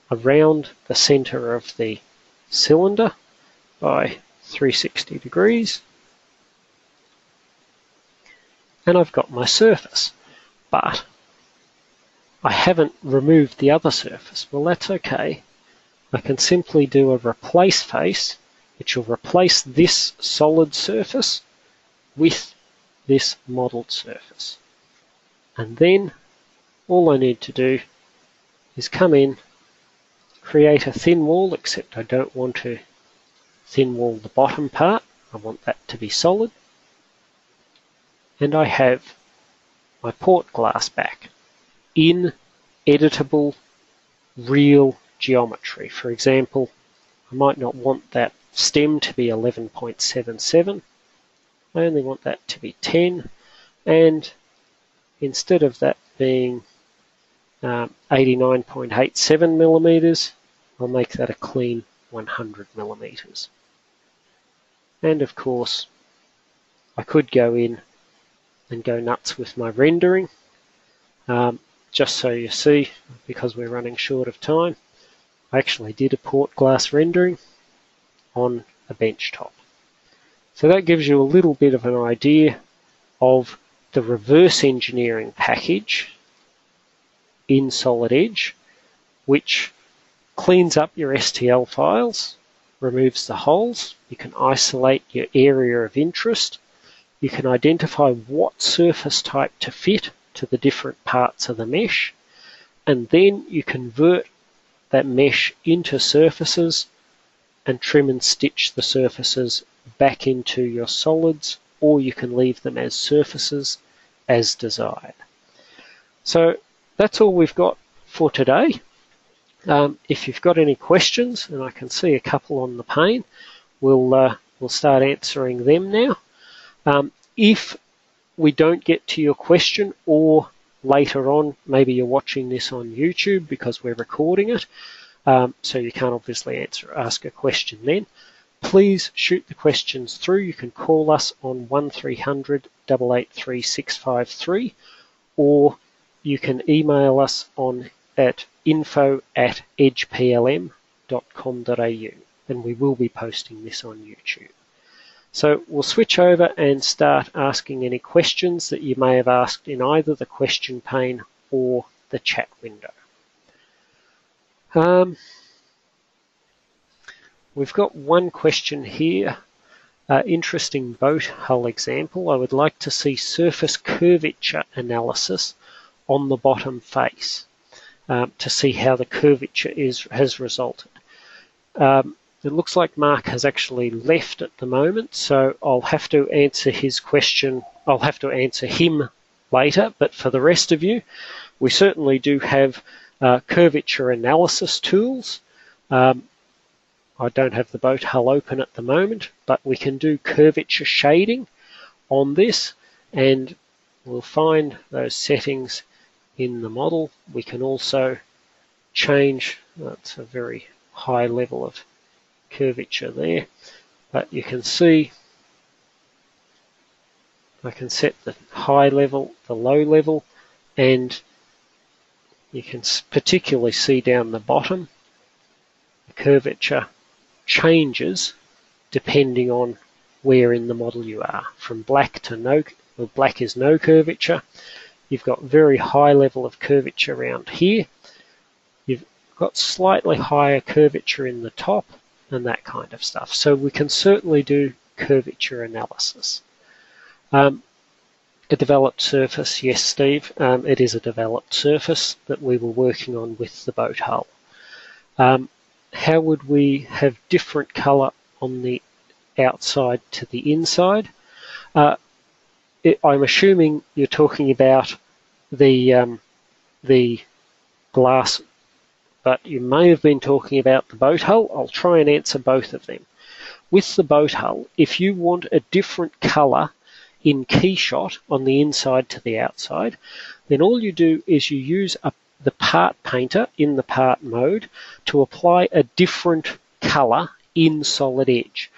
around the center of the cylinder by 360 degrees. And I've got my surface. But I haven't removed the other surface. Well that's okay. I can simply do a replace face which will replace this solid surface with this modeled surface. And then all I need to do is come in create a thin wall, except I don't want to thin wall the bottom part. I want that to be solid. And I have my port glass back in editable real geometry. For example, I might not want that stem to be 11.77. I only want that to be 10. And instead of that being um, 89.87 millimeters, I'll make that a clean 100 millimeters. And of course, I could go in and go nuts with my rendering. Um, just so you see, because we're running short of time, I actually did a port glass rendering on a bench top. So that gives you a little bit of an idea of the reverse engineering package in Solid Edge, which cleans up your STL files, removes the holes, you can isolate your area of interest, you can identify what surface type to fit to the different parts of the mesh, and then you convert that mesh into surfaces and trim and stitch the surfaces back into your solids, or you can leave them as surfaces as desired. So that's all we've got for today. Um, if you've got any questions, and I can see a couple on the pane, we'll uh, we'll start answering them now. Um, if we don't get to your question, or later on, maybe you're watching this on YouTube because we're recording it, um, so you can't obviously answer ask a question then. Please shoot the questions through. You can call us on 1300 883 653 or you can email us on at info at edgeplm.com.au and we will be posting this on YouTube. So we'll switch over and start asking any questions that you may have asked in either the question pane or the chat window. Um, we've got one question here. Uh, interesting boat hull example. I would like to see surface curvature analysis on the bottom face um, to see how the curvature is has resulted. Um, it looks like Mark has actually left at the moment, so I'll have to answer his question. I'll have to answer him later, but for the rest of you, we certainly do have uh, curvature analysis tools. Um, I don't have the boat hull open at the moment, but we can do curvature shading on this and we'll find those settings in the model. We can also change, that's a very high level of curvature there, but you can see I can set the high level, the low level, and you can particularly see down the bottom the curvature changes depending on where in the model you are. From black to no, well, black is no curvature, You've got very high level of curvature around here. You've got slightly higher curvature in the top and that kind of stuff. So we can certainly do curvature analysis. Um, a developed surface, yes, Steve, um, it is a developed surface that we were working on with the boat hull. Um, how would we have different colour on the outside to the inside? Uh, I'm assuming you're talking about the um, the glass, but you may have been talking about the boat hull. I'll try and answer both of them. With the boat hull, if you want a different colour in Keyshot on the inside to the outside, then all you do is you use a, the part painter in the part mode to apply a different colour in Solid Edge.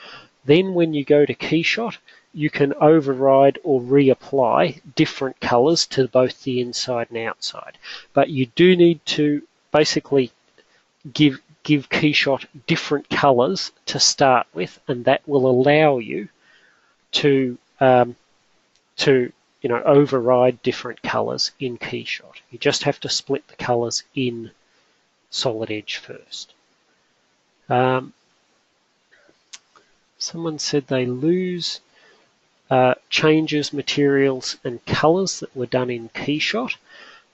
Then when you go to Keyshot, you can override or reapply different colors to both the inside and outside. But you do need to basically give give Keyshot different colors to start with, and that will allow you to um, to you know override different colors in Keyshot. You just have to split the colors in Solid Edge first. Um, someone said they lose changes, materials, and colors that were done in Keyshot.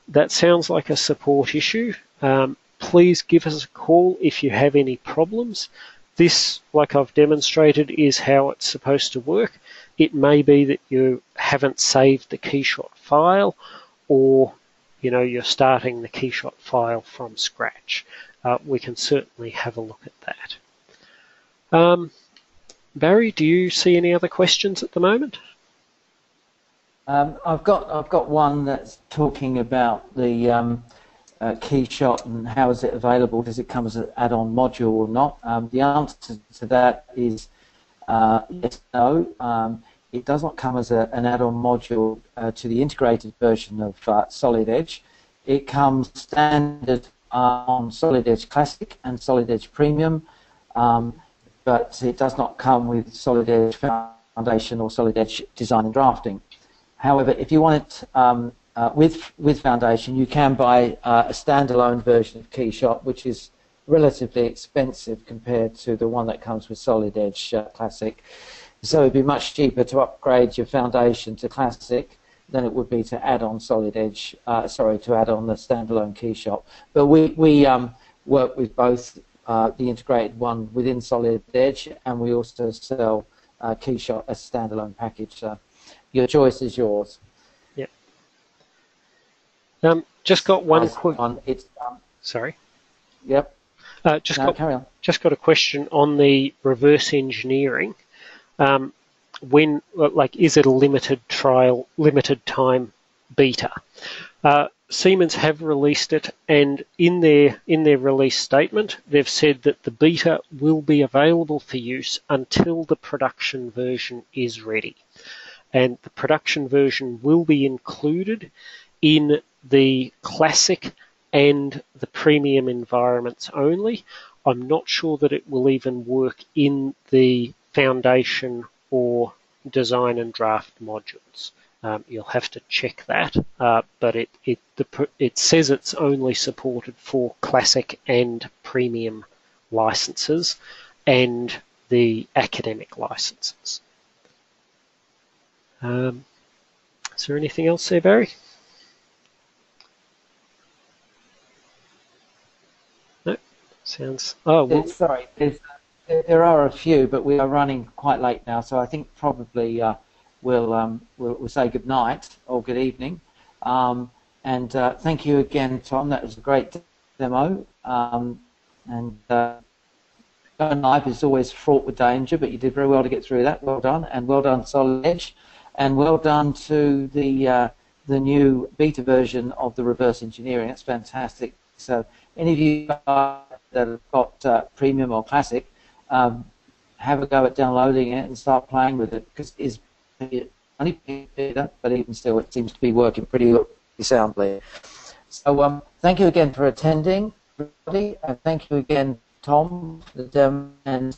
That sounds like a support issue. Um, please give us a call if you have any problems. This, like I've demonstrated, is how it's supposed to work. It may be that you haven't saved the Keyshot file or you know you're starting the Keyshot file from scratch. Uh, we can certainly have a look at that. Um, Barry, do you see any other questions at the moment? Um, I've got I've got one that's talking about the um, uh, Keyshot and how is it available? Does it come as an add-on module or not? Um, the answer to that is uh, yes, no. Um, it does not come as a, an add-on module uh, to the integrated version of uh, Solid Edge. It comes standard on Solid Edge Classic and Solid Edge Premium, um, but it does not come with Solid Edge Foundation or Solid Edge Design and Drafting. However, if you want it um, uh, with with Foundation, you can buy uh, a standalone version of Keyshot, which is relatively expensive compared to the one that comes with Solid Edge uh, Classic. So it'd be much cheaper to upgrade your Foundation to Classic than it would be to add on Solid Edge. Uh, sorry, to add on the standalone Keyshot. But we we um, work with both uh, the integrated one within Solid Edge, and we also sell uh, Keyshot as a standalone package. So your choice is yours. Um, just got one quick. On it's um, sorry. Yep. Uh, just no, got carry on. just got a question on the reverse engineering. Um, when like is it a limited trial, limited time beta? Uh, Siemens have released it, and in their in their release statement, they've said that the beta will be available for use until the production version is ready, and the production version will be included in the classic and the premium environments only. I'm not sure that it will even work in the foundation or design and draft modules. Um, you'll have to check that, uh, but it it, the, it says it's only supported for classic and premium licenses and the academic licenses. Um, is there anything else there, Barry? Sounds. Oh, well. sorry. there are a few, but we are running quite late now, so I think probably uh, we'll, um, we'll, we'll say good night or good evening. Um, and uh, thank you again, Tom. That was a great demo. Um, and uh, live is always fraught with danger, but you did very well to get through that. Well done, and well done, Solid Edge, and well done to the uh, the new beta version of the reverse engineering. That's fantastic. So any of you that have got uh, premium or classic, um, have a go at downloading it and start playing with it because it's only beta, but even still, it seems to be working pretty soundly. So, um, thank you again for attending, everybody, and thank you again, Tom, and